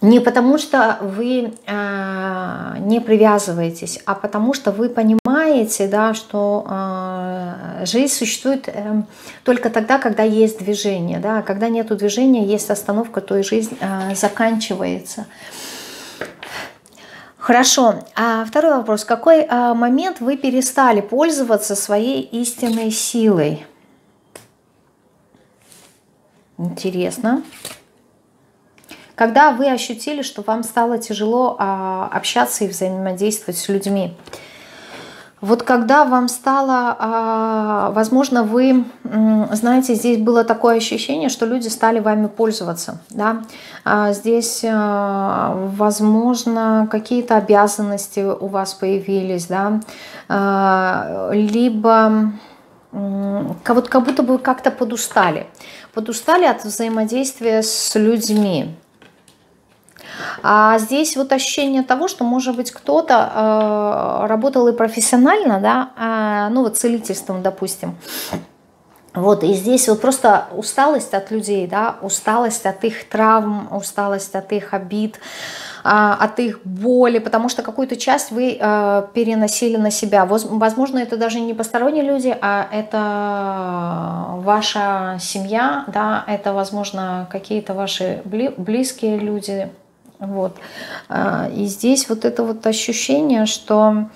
не потому, что вы э, не привязываетесь, а потому что вы понимаете, да, что э, жизнь существует э, только тогда, когда есть движение. Да, когда нет движения, есть остановка, то и жизнь э, заканчивается. Хорошо. А второй вопрос. В какой э, момент вы перестали пользоваться своей истинной силой? Интересно. Интересно когда вы ощутили, что вам стало тяжело а, общаться и взаимодействовать с людьми. Вот когда вам стало, а, возможно, вы, знаете, здесь было такое ощущение, что люди стали вами пользоваться, да, а здесь, возможно, какие-то обязанности у вас появились, да, либо как будто бы как-то подустали, подустали от взаимодействия с людьми, а здесь вот ощущение того, что, может быть, кто-то э, работал и профессионально, да, э, ну вот целительством, допустим, вот, и здесь вот просто усталость от людей, да, усталость от их травм, усталость от их обид, а, от их боли, потому что какую-то часть вы э, переносили на себя. Возможно, это даже не посторонние люди, а это ваша семья, да, это, возможно, какие-то ваши близкие люди, вот. А, и здесь вот это вот ощущение, что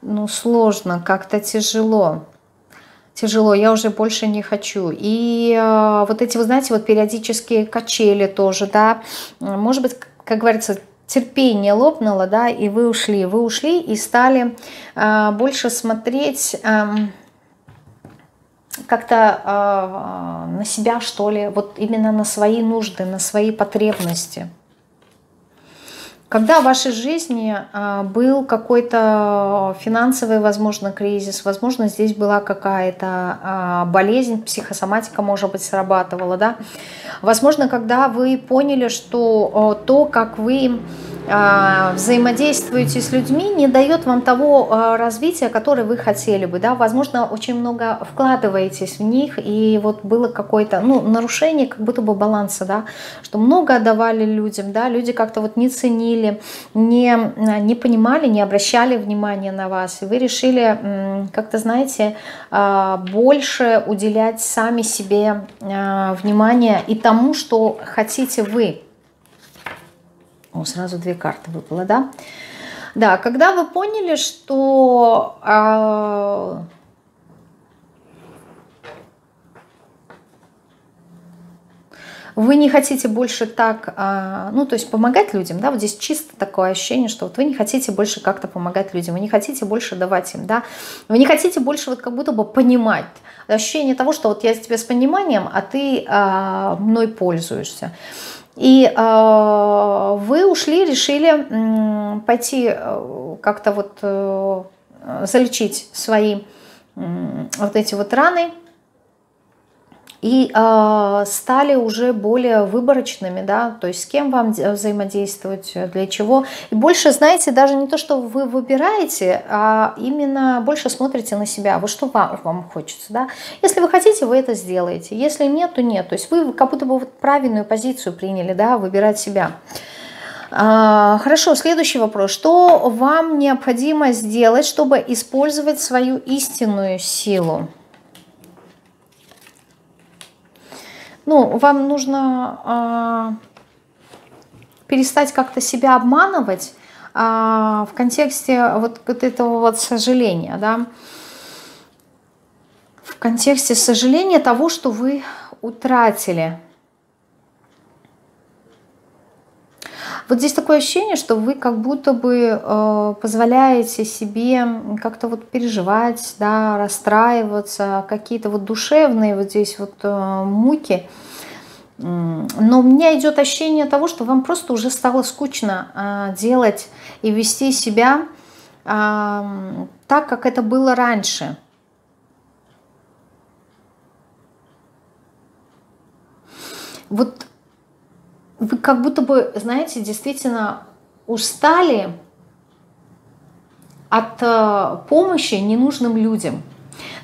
ну, сложно, как-то тяжело. Тяжело, я уже больше не хочу. И э, вот эти, вы знаете, вот периодические качели тоже, да, может быть, как говорится, терпение лопнуло, да, и вы ушли. Вы ушли и стали э, больше смотреть э, как-то э, на себя, что ли, вот именно на свои нужды, на свои потребности. Когда в вашей жизни а, был какой-то финансовый, возможно, кризис, возможно, здесь была какая-то а, болезнь, психосоматика, может быть, срабатывала, да? Возможно, когда вы поняли, что то, как вы взаимодействуете с людьми, не дает вам того э, развития, которое вы хотели бы, да, возможно, очень много вкладываетесь в них, и вот было какое-то, ну, нарушение как будто бы баланса, да, что много отдавали людям, да, люди как-то вот не ценили, не, не понимали, не обращали внимания на вас, и вы решили как-то, знаете, больше уделять сами себе внимание и тому, что хотите вы, о, сразу две карты выпало, да? Да, когда вы поняли, что э, вы не хотите больше так, э, ну, то есть помогать людям, да, вот здесь чисто такое ощущение, что вот вы не хотите больше как-то помогать людям, вы не хотите больше давать им, да, вы не хотите больше вот как будто бы понимать, ощущение того, что вот я тебя с пониманием, а ты э, мной пользуешься. И э, вы ушли, решили э, пойти э, как-то вот э, залечить свои э, вот эти вот раны, и э, стали уже более выборочными, да, то есть с кем вам взаимодействовать, для чего. И больше, знаете, даже не то, что вы выбираете, а именно больше смотрите на себя, вот что вам, вам хочется, да. Если вы хотите, вы это сделаете, если нет, то нет. То есть вы как будто бы вот правильную позицию приняли, да, выбирать себя. А, хорошо, следующий вопрос. Что вам необходимо сделать, чтобы использовать свою истинную силу? Ну, вам нужно э, перестать как-то себя обманывать э, в контексте вот, вот этого вот сожаления, да, в контексте сожаления того, что вы утратили. Вот здесь такое ощущение, что вы как будто бы э, позволяете себе как-то вот переживать, да, расстраиваться, какие-то вот душевные вот здесь вот э, муки. Но у меня идет ощущение того, что вам просто уже стало скучно э, делать и вести себя э, так, как это было раньше. Вот вы как будто бы, знаете, действительно устали от э, помощи ненужным людям.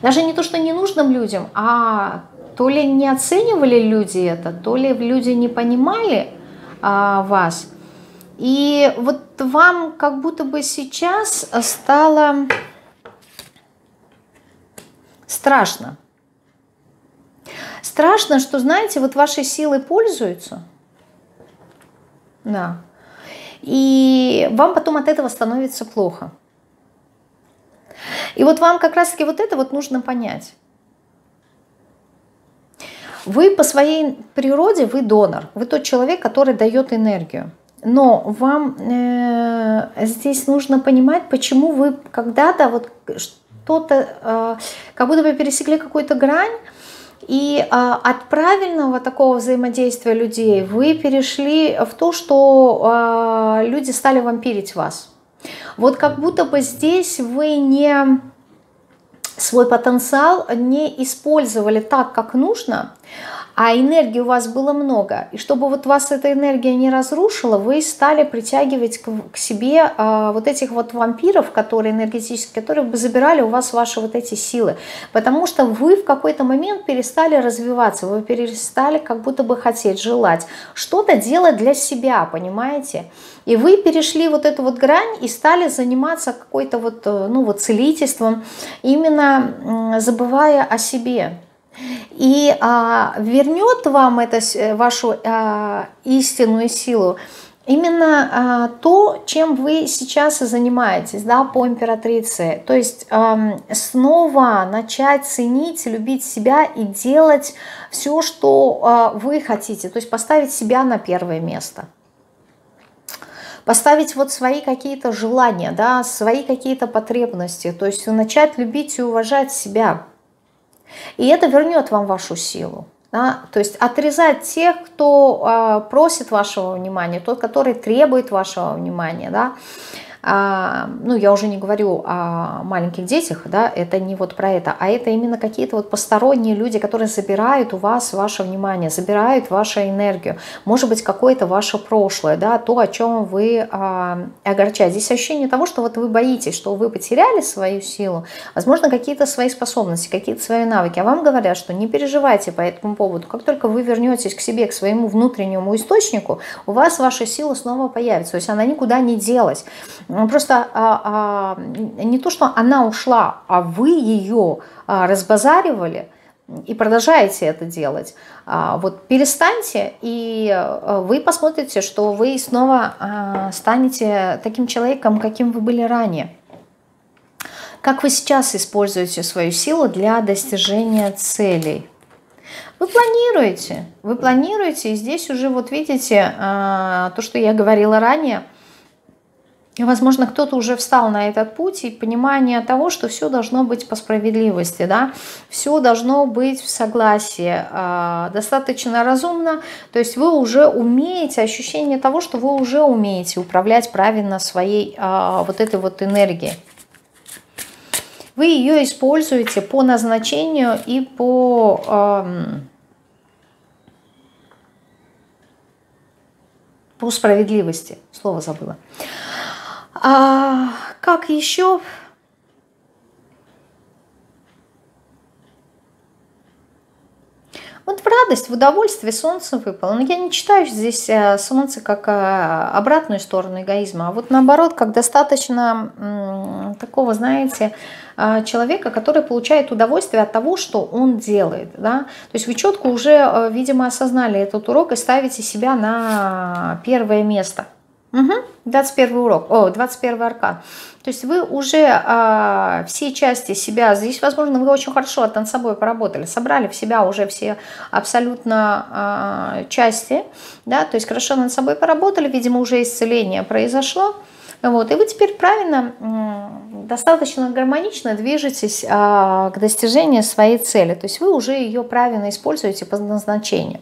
Даже не то, что ненужным людям, а то ли не оценивали люди это, то ли люди не понимали а, вас. И вот вам как будто бы сейчас стало страшно. Страшно, что, знаете, вот вашей силой пользуются – да. И вам потом от этого становится плохо. И вот вам как раз-таки вот это вот нужно понять. Вы по своей природе, вы донор, вы тот человек, который дает энергию. Но вам э, здесь нужно понимать, почему вы когда-то вот что-то, э, как будто бы пересекли какую-то грань, и а, от правильного такого взаимодействия людей вы перешли в то, что а, люди стали вампирить вас. Вот как будто бы здесь вы не свой потенциал не использовали так, как нужно, а энергии у вас было много. И чтобы вот вас эта энергия не разрушила, вы стали притягивать к, к себе э, вот этих вот вампиров, которые энергетические, которые бы забирали у вас ваши вот эти силы. Потому что вы в какой-то момент перестали развиваться, вы перестали как будто бы хотеть, желать, что-то делать для себя, понимаете? И вы перешли вот эту вот грань и стали заниматься какой-то вот, э, ну вот целительством, именно забывая о себе. И а, вернет вам это, э, вашу а, истинную силу именно а, то, чем вы сейчас и занимаетесь, да, по императрице. То есть а, снова начать ценить, любить себя и делать все, что а, вы хотите. То есть поставить себя на первое место поставить вот свои какие-то желания, да, свои какие-то потребности, то есть начать любить и уважать себя. И это вернет вам вашу силу. Да? То есть отрезать тех, кто э, просит вашего внимания, тот, который требует вашего внимания. Да? А, ну, я уже не говорю о маленьких детях, да, это не вот про это, а это именно какие-то вот посторонние люди, которые забирают у вас ваше внимание, забирают вашу энергию, может быть, какое-то ваше прошлое, да, то, о чем вы а, огорчаетесь. Здесь ощущение того, что вот вы боитесь, что вы потеряли свою силу, возможно, какие-то свои способности, какие-то свои навыки, а вам говорят, что не переживайте по этому поводу, как только вы вернетесь к себе, к своему внутреннему источнику, у вас ваша сила снова появится, то есть она никуда не делась. Просто а, а, не то, что она ушла, а вы ее а, разбазаривали, и продолжаете это делать. А, вот перестаньте, и а, вы посмотрите, что вы снова а, станете таким человеком, каким вы были ранее. Как вы сейчас используете свою силу для достижения целей? Вы планируете, вы планируете, и здесь уже вот видите то, что я говорила ранее – возможно, кто-то уже встал на этот путь и понимание того, что все должно быть по справедливости, да, все должно быть в согласии, э, достаточно разумно, то есть вы уже умеете, ощущение того, что вы уже умеете управлять правильно своей э, вот этой вот энергией. Вы ее используете по назначению и по... По справедливости. Слово забыла. А как еще? Вот в радость, в удовольствие солнце выпало. Но я не читаю здесь э, солнце как э, обратную сторону эгоизма, а вот наоборот, как достаточно такого, знаете, э, человека, который получает удовольствие от того, что он делает. Да? То есть вы четко уже, видимо, осознали этот урок и ставите себя на первое место – Угу. 21 урок, о, 21 аркан. То есть вы уже э, все части себя, здесь, возможно, вы очень хорошо над собой поработали, собрали в себя уже все абсолютно э, части, да, то есть хорошо над собой поработали, видимо, уже исцеление произошло, вот, и вы теперь правильно, достаточно гармонично движетесь э, к достижению своей цели, то есть вы уже ее правильно используете по назначению.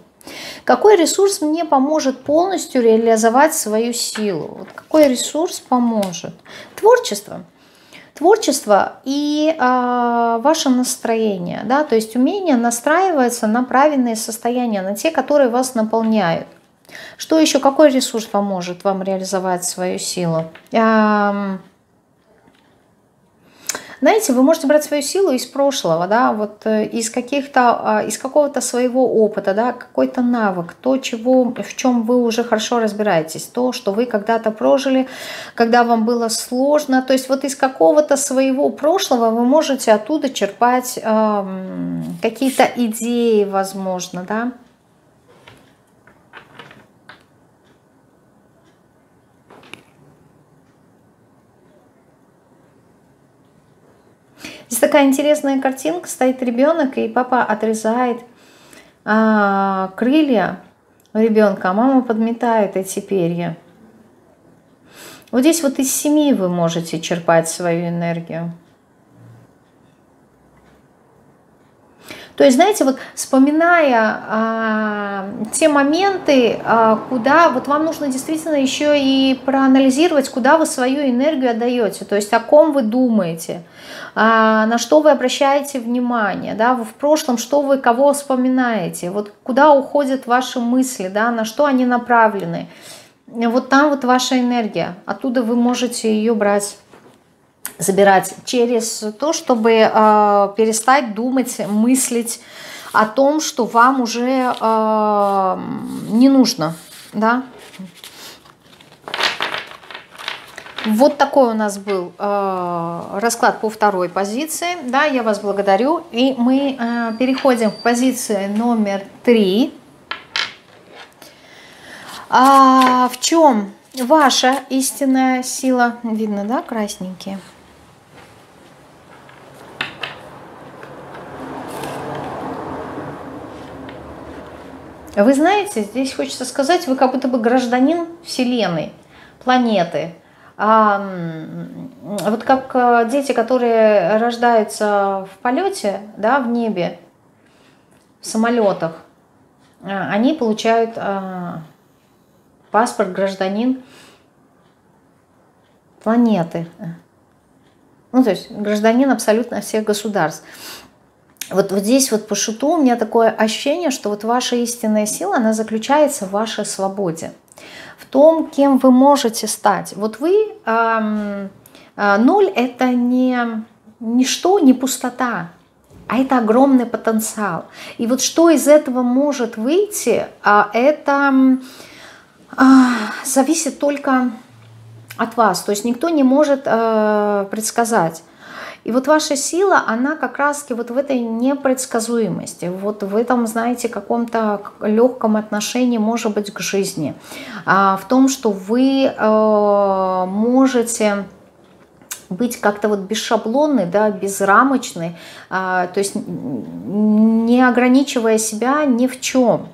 Какой ресурс мне поможет полностью реализовать свою силу? Вот какой ресурс поможет? Творчество. Творчество и э, ваше настроение, да, то есть умение настраиваться на правильные состояния, на те, которые вас наполняют. Что еще, какой ресурс поможет вам реализовать свою силу? Э, знаете, вы можете брать свою силу из прошлого, да, вот э, из каких-то, а, из какого-то своего опыта, да, какой-то навык, то, чего, в чем вы уже хорошо разбираетесь, то, что вы когда-то прожили, когда вам было сложно, то есть вот из какого-то своего прошлого вы можете оттуда черпать э, какие-то идеи, возможно, да, Здесь такая интересная картинка, стоит ребенок, и папа отрезает а, крылья ребенка, а мама подметает эти перья. Вот здесь вот из семьи вы можете черпать свою энергию. То есть, знаете, вот вспоминая а, те моменты, а, куда вот вам нужно действительно еще и проанализировать, куда вы свою энергию отдаете, то есть о ком вы думаете, а, на что вы обращаете внимание, да, в прошлом, что вы, кого вспоминаете, вот куда уходят ваши мысли, да, на что они направлены. Вот там вот ваша энергия, оттуда вы можете ее брать забирать через то, чтобы э, перестать думать, мыслить о том, что вам уже э, не нужно, да. Вот такой у нас был э, расклад по второй позиции. Да, я вас благодарю. И мы э, переходим к позиции номер три. А, в чем ваша истинная сила? Видно, да, красненькие? Вы знаете, здесь хочется сказать, вы как будто бы гражданин Вселенной, планеты. А, вот как э, дети, которые рождаются в полете, да, в небе, в самолетах, э, они получают а, паспорт гражданин планеты. Ну, то есть гражданин абсолютно всех государств. Вот, вот здесь вот по шуту у меня такое ощущение, что вот ваша истинная сила, она заключается в вашей свободе. В том, кем вы можете стать. Вот вы, эм, э, ноль это не ничто, не пустота, а это огромный потенциал. И вот что из этого может выйти, а это а, зависит только от вас. То есть никто не может предсказать. И вот ваша сила, она как раз вот в этой непредсказуемости, вот в этом, знаете, каком-то легком отношении, может быть, к жизни, а, в том, что вы э, можете быть как-то вот бесшаблонный, да, безрамочный, а, то есть не ограничивая себя ни в чем.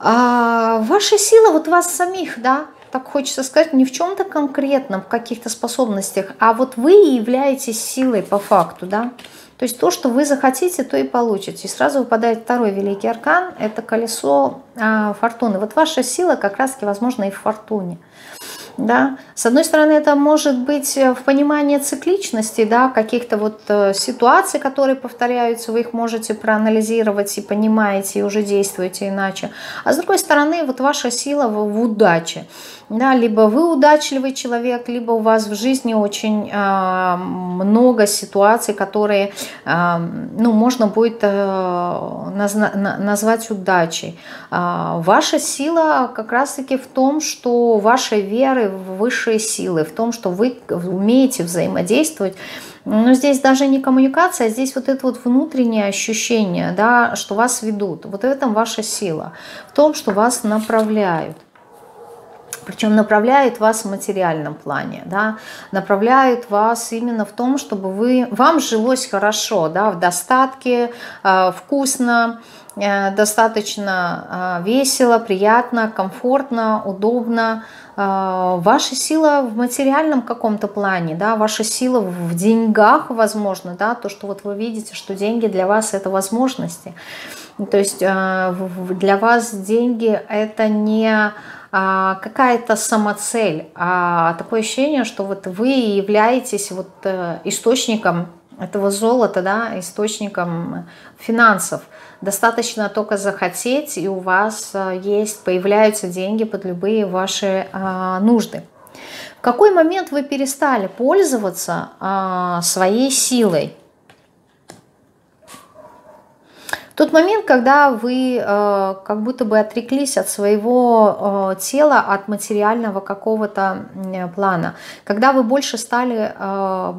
А ваша сила вот вас самих, да, так хочется сказать, не в чем-то конкретном, в каких-то способностях, а вот вы являетесь силой по факту, да. То есть то, что вы захотите, то и получите. И сразу выпадает второй великий аркан, это колесо а, фортуны. Вот ваша сила как раз-таки, возможно, и в фортуне. Да? С одной стороны, это может быть э, в понимании цикличности, да, каких-то вот э, ситуаций, которые повторяются, вы их можете проанализировать и понимаете, и уже действуете иначе. А с другой стороны, вот ваша сила в удаче. Да, либо вы удачливый человек, либо у вас в жизни очень э, много ситуаций, которые э, ну, можно будет э, назна назвать удачей. Э, ваша сила как раз-таки в том, что вашей веры в высшие силы, в том, что вы умеете взаимодействовать но здесь даже не коммуникация, а здесь вот это вот внутреннее ощущение, да, что вас ведут. Вот в этом ваша сила, в том, что вас направляют причем направляет вас в материальном плане, да, направляет вас именно в том, чтобы вы, вам жилось хорошо, да, в достатке, э, вкусно, э, достаточно э, весело, приятно, комфортно, удобно. Ваша сила в материальном каком-то плане, да, ваша сила в деньгах, возможно, да, то, что вот вы видите, что деньги для вас это возможности. То есть для вас деньги это не а, какая-то самоцель, а такое ощущение, что вот вы являетесь вот э, источником этого золота, да, источником финансов. Достаточно только захотеть, и у вас э, есть, появляются деньги под любые ваши а, нужды. В какой момент вы перестали пользоваться а, своей силой? Тот момент, когда вы э, как будто бы отреклись от своего э, тела, от материального какого-то э, плана, когда вы больше стали э,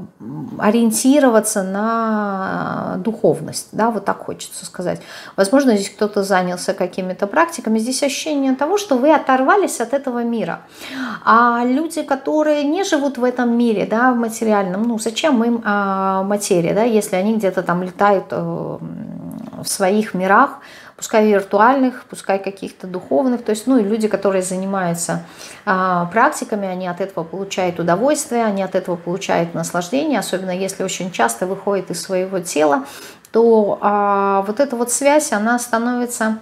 ориентироваться на духовность, да, вот так хочется сказать. Возможно, здесь кто-то занялся какими-то практиками, здесь ощущение того, что вы оторвались от этого мира. А люди, которые не живут в этом мире, да, в материальном, ну зачем им э, материя, да, если они где-то там летают э, в своих мирах, пускай виртуальных, пускай каких-то духовных, то есть, ну и люди, которые занимаются а, практиками, они от этого получают удовольствие, они от этого получают наслаждение, особенно если очень часто выходит из своего тела, то а, вот эта вот связь, она становится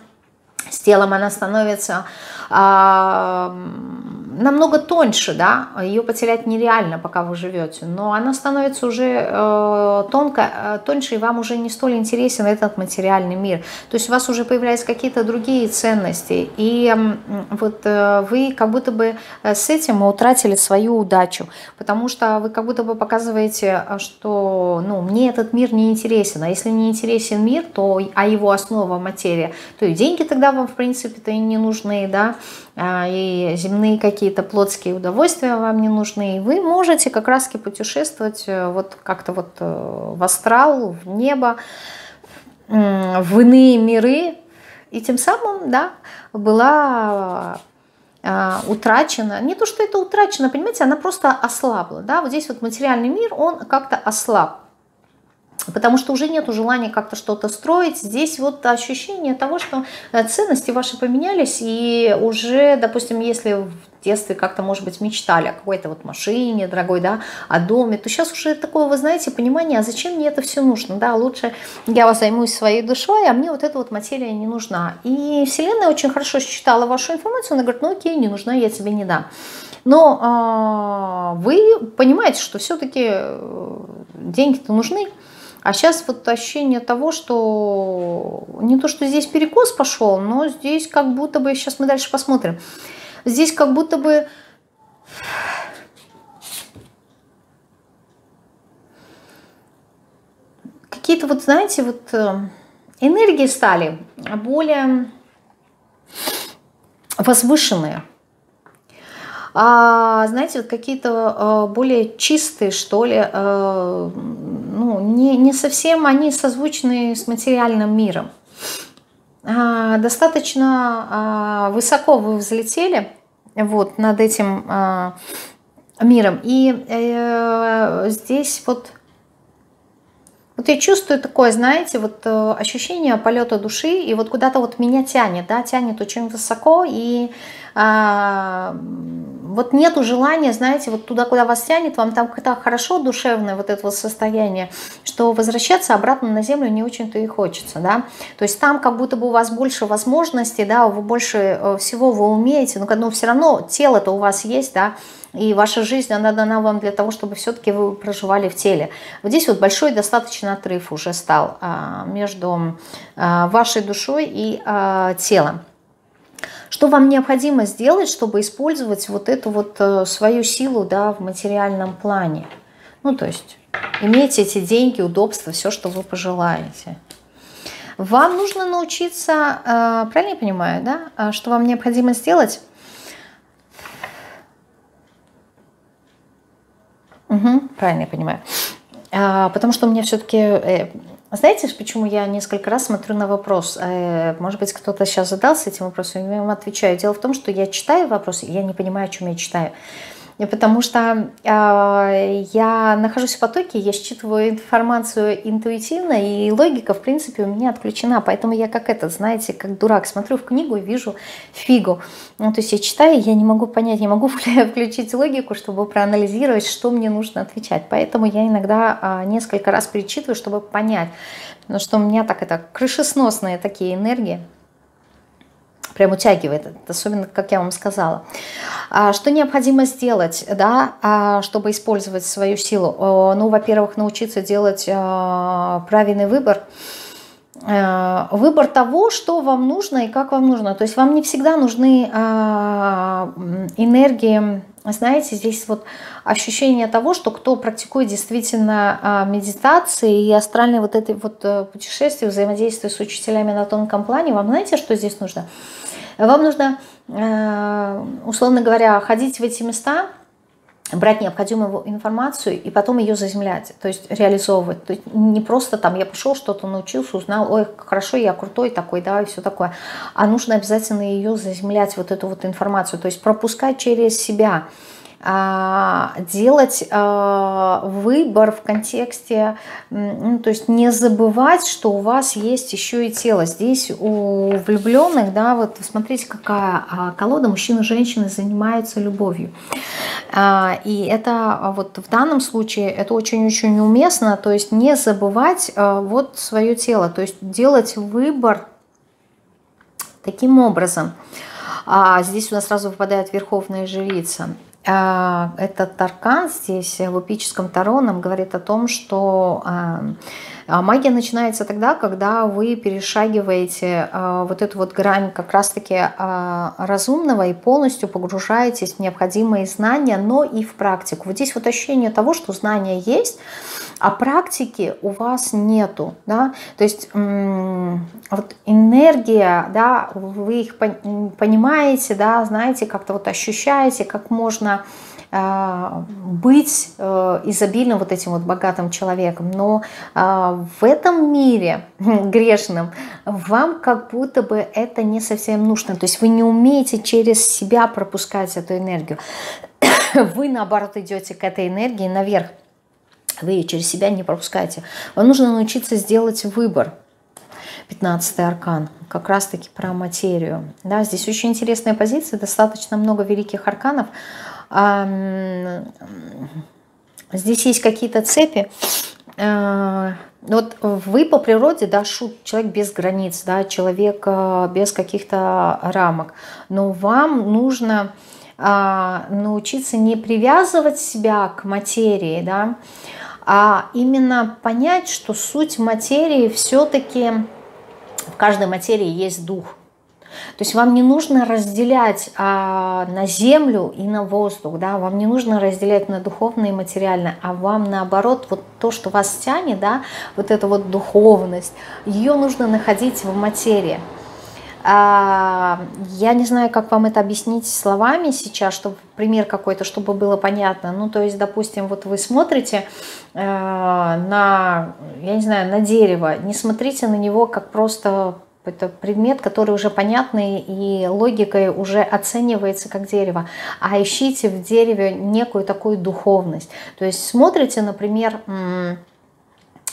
с телом, она становится а, намного тоньше, да, ее потерять нереально, пока вы живете, но она становится уже э, тонко, э, тоньше, и вам уже не столь интересен этот материальный мир. То есть у вас уже появляются какие-то другие ценности, и э, вот э, вы как будто бы э, с этим утратили свою удачу, потому что вы как будто бы показываете, что, ну, мне этот мир не интересен, а если не интересен мир, то, а его основа материя, то и деньги тогда вам, в принципе-то, и не нужны, да, а, и земные какие-то плотские удовольствия вам не нужны. И вы можете как раз путешествовать э, вот как-то вот э, в астрал, в небо, в иные миры. И тем самым, да, была а, утрачена, не то, что это утрачено, понимаете, она просто ослабла, да, вот здесь вот материальный мир, он как-то ослаб. Потому что уже нету желания как-то что-то строить. Здесь вот ощущение того, что э, ценности ваши поменялись, и уже, допустим, если в детстве как-то, может быть, мечтали о какой-то вот машине дорогой, да, о доме, то сейчас уже такое, вы знаете, понимание, а зачем мне это все нужно, да, лучше я вас займусь своей душой, а мне вот эта вот материя не нужна. И Вселенная очень хорошо считала вашу информацию, она говорит, ну окей, не нужна, я тебе не дам. Но э, вы понимаете, что все-таки э, деньги-то нужны, а сейчас вот ощущение того, что не то, что здесь перекос пошел, но здесь как будто бы, сейчас мы дальше посмотрим, здесь как будто бы какие-то вот, знаете, вот э, энергии стали более возвышенные. А, знаете, вот какие-то а, более чистые, что ли, а, ну, не, не совсем они созвучны с материальным миром. А, достаточно а, высоко вы взлетели вот, над этим а, миром. И э, здесь вот вот я чувствую такое, знаете, вот э, ощущение полета души, и вот куда-то вот меня тянет, да, тянет очень высоко, и э, вот нету желания, знаете, вот туда, куда вас тянет, вам там как-то хорошо душевное вот это вот состояние, что возвращаться обратно на землю не очень-то и хочется, да, то есть там как будто бы у вас больше возможностей, да, вы больше э, всего вы умеете, но, но все равно тело-то у вас есть, да, и ваша жизнь, она дана вам для того, чтобы все-таки вы проживали в теле. Вот здесь вот большой достаточно отрыв уже стал а, между а, вашей душой и а, телом. Что вам необходимо сделать, чтобы использовать вот эту вот э, свою силу да, в материальном плане? Ну, то есть иметь эти деньги, удобства, все, что вы пожелаете. Вам нужно научиться, правильно я понимаю, да, что вам необходимо сделать? Угу, правильно я понимаю. А, потому что меня все-таки... Э, знаете, почему я несколько раз смотрю на вопрос? Э, может быть, кто-то сейчас задался этим вопросом, я ему отвечаю. Дело в том, что я читаю вопрос, и я не понимаю, о чем я читаю потому что э, я нахожусь в потоке, я считываю информацию интуитивно, и логика, в принципе, у меня отключена. Поэтому я как это, знаете, как дурак, смотрю в книгу и вижу фигу. Ну, то есть я читаю, я не могу понять, не могу включить логику, чтобы проанализировать, что мне нужно отвечать. Поэтому я иногда э, несколько раз перечитываю, чтобы понять. Потому что у меня так это крышесносные такие энергии прям утягивает, особенно, как я вам сказала. А что необходимо сделать, да, а, чтобы использовать свою силу? Ну, во-первых, научиться делать а, правильный выбор, выбор того, что вам нужно и как вам нужно. То есть вам не всегда нужны энергии, знаете, здесь вот ощущение того, что кто практикует действительно медитации и астральные вот эти вот э, путешествия, взаимодействие с учителями на тонком плане, вам знаете, что здесь нужно? Вам нужно, э, условно говоря, ходить в эти места, брать необходимую информацию и потом ее заземлять, то есть реализовывать. То есть не просто там я пошел, что-то научился, узнал, ой, хорошо, я крутой такой, да, и все такое. А нужно обязательно ее заземлять, вот эту вот информацию, то есть пропускать через себя – делать а, выбор в контексте, ну, то есть не забывать, что у вас есть еще и тело. Здесь у влюбленных, да, вот смотрите, какая а, колода, мужчина и женщина занимаются любовью. И это вот в данном случае это очень-очень уместно, то есть не забывать вот свое тело, то есть делать выбор таким образом. А здесь у нас сразу выпадает верховная жрица. А, этот аркан здесь в эпическом Таро нам говорит о том, что а, магия начинается тогда, когда вы перешагиваете вот эту вот грань как раз-таки разумного и полностью погружаетесь в необходимые знания, но и в практику. Вот здесь вот ощущение того, что знания есть, а практики у вас нету, да, то есть вот энергия, да, вы их понимаете, да, знаете, как-то вот ощущаете, как можно а, быть э, изобильным вот этим вот богатым человеком, но а, в этом мире грешном вам как будто бы это не совсем нужно, то есть вы не умеете через себя пропускать эту энергию, вы наоборот идете к этой энергии наверх, Вы ее через себя не пропускаете. Вам нужно научиться сделать выбор. 15 аркан, как раз-таки про материю. Да, здесь очень интересная позиция, достаточно много великих арканов. Здесь есть какие-то цепи. А, вот вы по природе, да, шут, человек без границ, да, человек а, без каких-то рамок. Но вам нужно а, научиться не привязывать себя к материи, да, а именно понять, что суть материи все-таки в каждой материи есть дух. То есть вам не нужно разделять а, на землю и на воздух, да, вам не нужно разделять на духовное и материальное, а вам наоборот, вот то, что вас тянет, да, вот эта вот духовность, ее нужно находить в материи. А, я не знаю, как вам это объяснить словами сейчас, чтобы пример какой-то, чтобы было понятно. Ну, то есть, допустим, вот вы смотрите э, на, я не знаю, на дерево, не смотрите на него как просто это предмет, который уже понятный и логикой уже оценивается как дерево. А ищите в дереве некую такую духовность. То есть смотрите, например,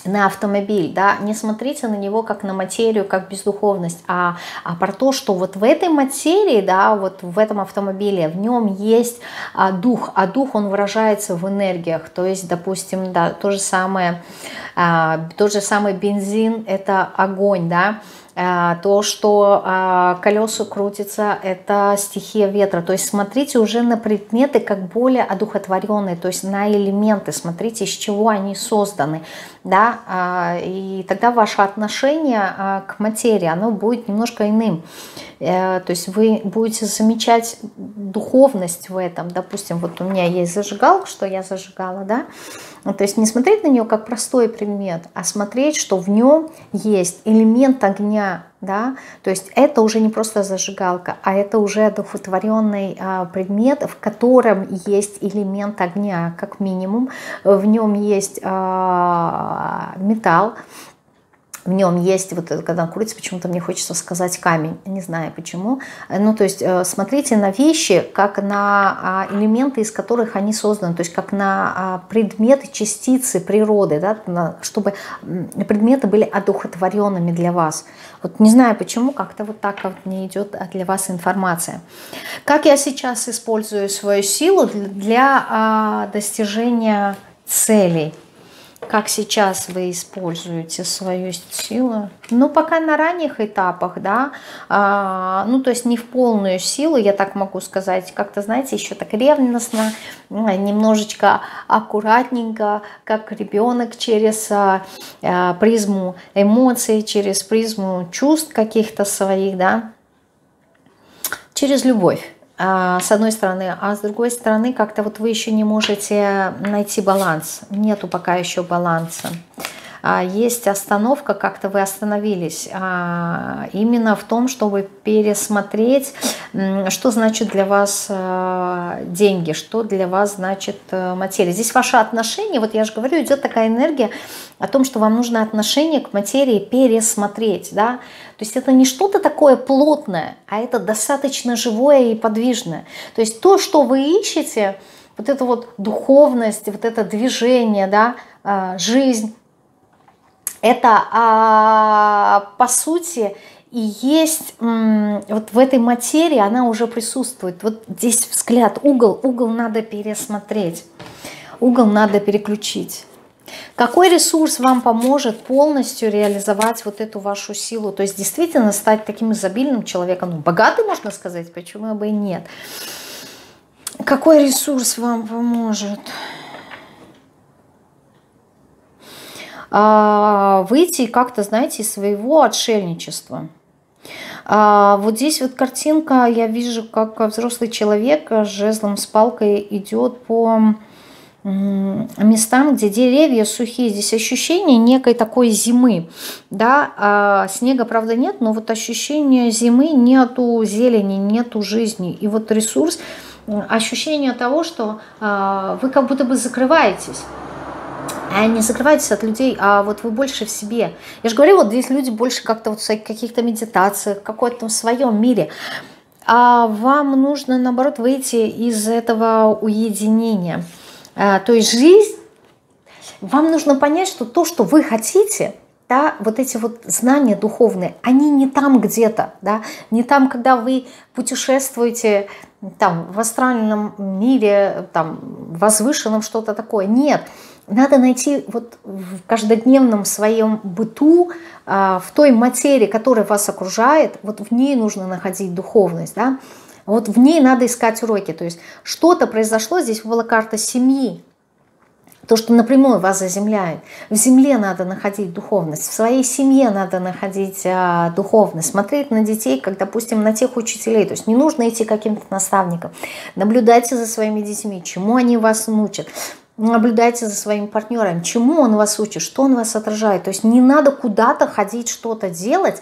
на автомобиль, да, не смотрите на него как на материю, как бездуховность, а, а про то, что вот в этой материи, да, вот в этом автомобиле, в нем есть а, дух, а дух, он выражается в энергиях, то есть, допустим, да, то же самое, а, тот же самый бензин, это огонь, да, то, что а, колеса крутятся, это стихия ветра. То есть смотрите уже на предметы как более одухотворенные, то есть на элементы, смотрите, из чего они созданы. Да? А, и тогда ваше отношение к материи, оно будет немножко иным. Э, то есть вы будете замечать духовность в этом. Допустим, вот у меня есть зажигалка, что я зажигала, да, то есть не смотреть на нее как простой предмет, а смотреть, что в нем есть элемент огня, да, то есть это уже не просто зажигалка, а это уже одухотворенный а, предмет, в котором есть элемент огня, как минимум, в нем есть а, металл, в нем есть, вот когда крутится, почему-то мне хочется сказать камень, не знаю почему. Ну, то есть э, смотрите на вещи, как на а, элементы, из которых они созданы, то есть как на а, предметы, частицы природы, да, чтобы предметы были одухотворенными для вас. Вот не знаю почему, как-то вот так вот мне идет для вас информация. Как я сейчас использую свою силу для а, достижения целей? Как сейчас вы используете свою силу. Ну, пока на ранних этапах, да, а, ну, то есть не в полную силу, я так могу сказать, как-то, знаете, еще так ревностно, немножечко аккуратненько, как ребенок через а, а, призму эмоций, через призму чувств каких-то своих, да, через любовь. А, с одной стороны, а с другой стороны, как-то вот вы еще не можете найти баланс, нету пока еще баланса. А, есть остановка, как-то вы остановились, а, именно в том, чтобы пересмотреть, что значит для вас а, деньги, что для вас значит э, материя. Здесь ваше отношение, вот я же говорю, идет такая энергия о том, что вам нужно отношение к материи пересмотреть, да, то есть это не что-то такое плотное, а это достаточно живое и подвижное. То есть то, что вы ищете, вот эта вот духовность, вот это движение, да, жизнь, это а, по сути и есть вот в этой материи, она уже присутствует. Вот здесь взгляд, угол, угол надо пересмотреть, угол надо переключить. Какой ресурс вам поможет полностью реализовать вот эту вашу силу? То есть действительно стать таким изобильным человеком, ну, богатый, можно сказать, почему бы и нет. Какой ресурс вам поможет? А, выйти как-то, знаете, из своего отшельничества. А, вот здесь вот картинка, я вижу, как взрослый человек с жезлом, с палкой идет по местам, где деревья сухие. Здесь ощущение некой такой зимы. Да? А снега, правда, нет, но вот ощущение зимы, нету зелени, нету жизни. И вот ресурс, ощущение того, что а, вы как будто бы закрываетесь. Не закрывайтесь от людей, а вот вы больше в себе. Я же говорю, вот здесь люди больше как-то вот в каких-то медитациях, в своем мире. А вам нужно, наоборот, выйти из этого уединения. А, то есть жизнь вам нужно понять, что то, что вы хотите, да, вот эти вот знания духовные, они не там где-то, да, не там, когда вы путешествуете там в астральном мире, там возвышенном что-то такое. Нет, надо найти вот в каждодневном своем быту, а, в той материи, которая вас окружает, вот в ней нужно находить духовность, да, вот в ней надо искать уроки. То есть что-то произошло, здесь была карта семьи, то, что напрямую вас заземляет. В земле надо находить духовность, в своей семье надо находить а, духовность, смотреть на детей, как, допустим, на тех учителей. То есть не нужно идти каким-то наставникам. Наблюдайте за своими детьми, чему они вас научат. Наблюдайте за своим партнером, чему он вас учит, что он вас отражает. То есть не надо куда-то ходить, что-то делать,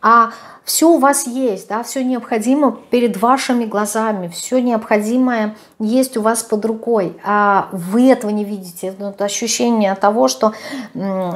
а все у вас есть, да, все необходимо перед вашими глазами, все необходимое есть у вас под рукой, а вы этого не видите. Это ощущение того, что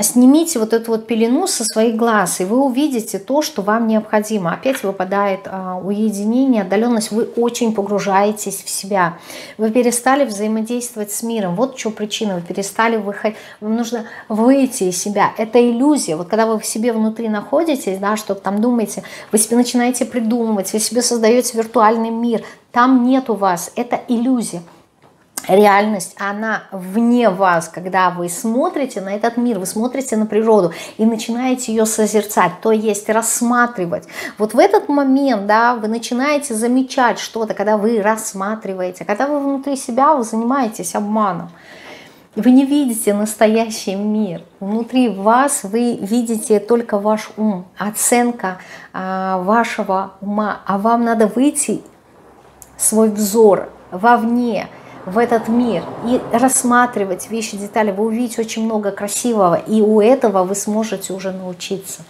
снимите вот эту вот пелену со своих глаз, и вы увидите то, что вам необходимо. Опять выпадает а, уединение, отдаленность, вы очень погружаетесь в себя. Вы перестали взаимодействовать с миром. Вот что причина, вы перестали выходить, вам нужно выйти из себя. Это иллюзия. Вот когда вы в себе внутри находитесь, да, что там думаете, вы себе начинаете придумывать, вы себе создаете виртуальный мир, там нет у вас, это иллюзия. Реальность, она вне вас, когда вы смотрите на этот мир, вы смотрите на природу и начинаете ее созерцать, то есть рассматривать. Вот в этот момент, да, вы начинаете замечать что-то, когда вы рассматриваете, когда вы внутри себя, вы занимаетесь обманом. Вы не видите настоящий мир. Внутри вас вы видите только ваш ум, оценка а, вашего ума. А вам надо выйти свой взор вовне, в этот мир и рассматривать вещи, детали. Вы увидите очень много красивого, и у этого вы сможете уже научиться.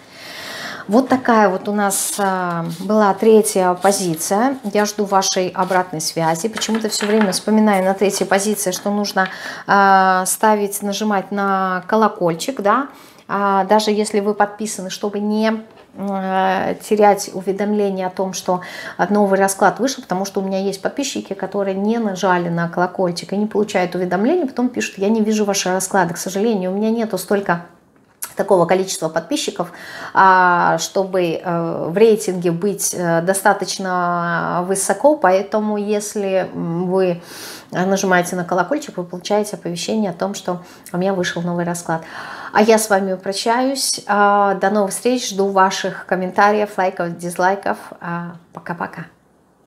Вот такая вот у нас а, была третья позиция. Я жду вашей обратной связи. Почему-то все время вспоминаю на третьей позиции, что нужно а, ставить, нажимать на колокольчик, да, а, даже если вы подписаны, чтобы не терять уведомление о том, что новый расклад вышел, потому что у меня есть подписчики, которые не нажали на колокольчик и не получают уведомления, потом пишут, я не вижу ваши расклады. К сожалению, у меня нету столько такого количества подписчиков, а, чтобы э, в рейтинге быть э, достаточно высоко, поэтому если вы нажимаете на колокольчик, вы получаете оповещение о том, что у меня вышел новый расклад. А я с вами прощаюсь. А, до новых встреч. Жду ваших комментариев, лайков, дизлайков. А, пока-пока.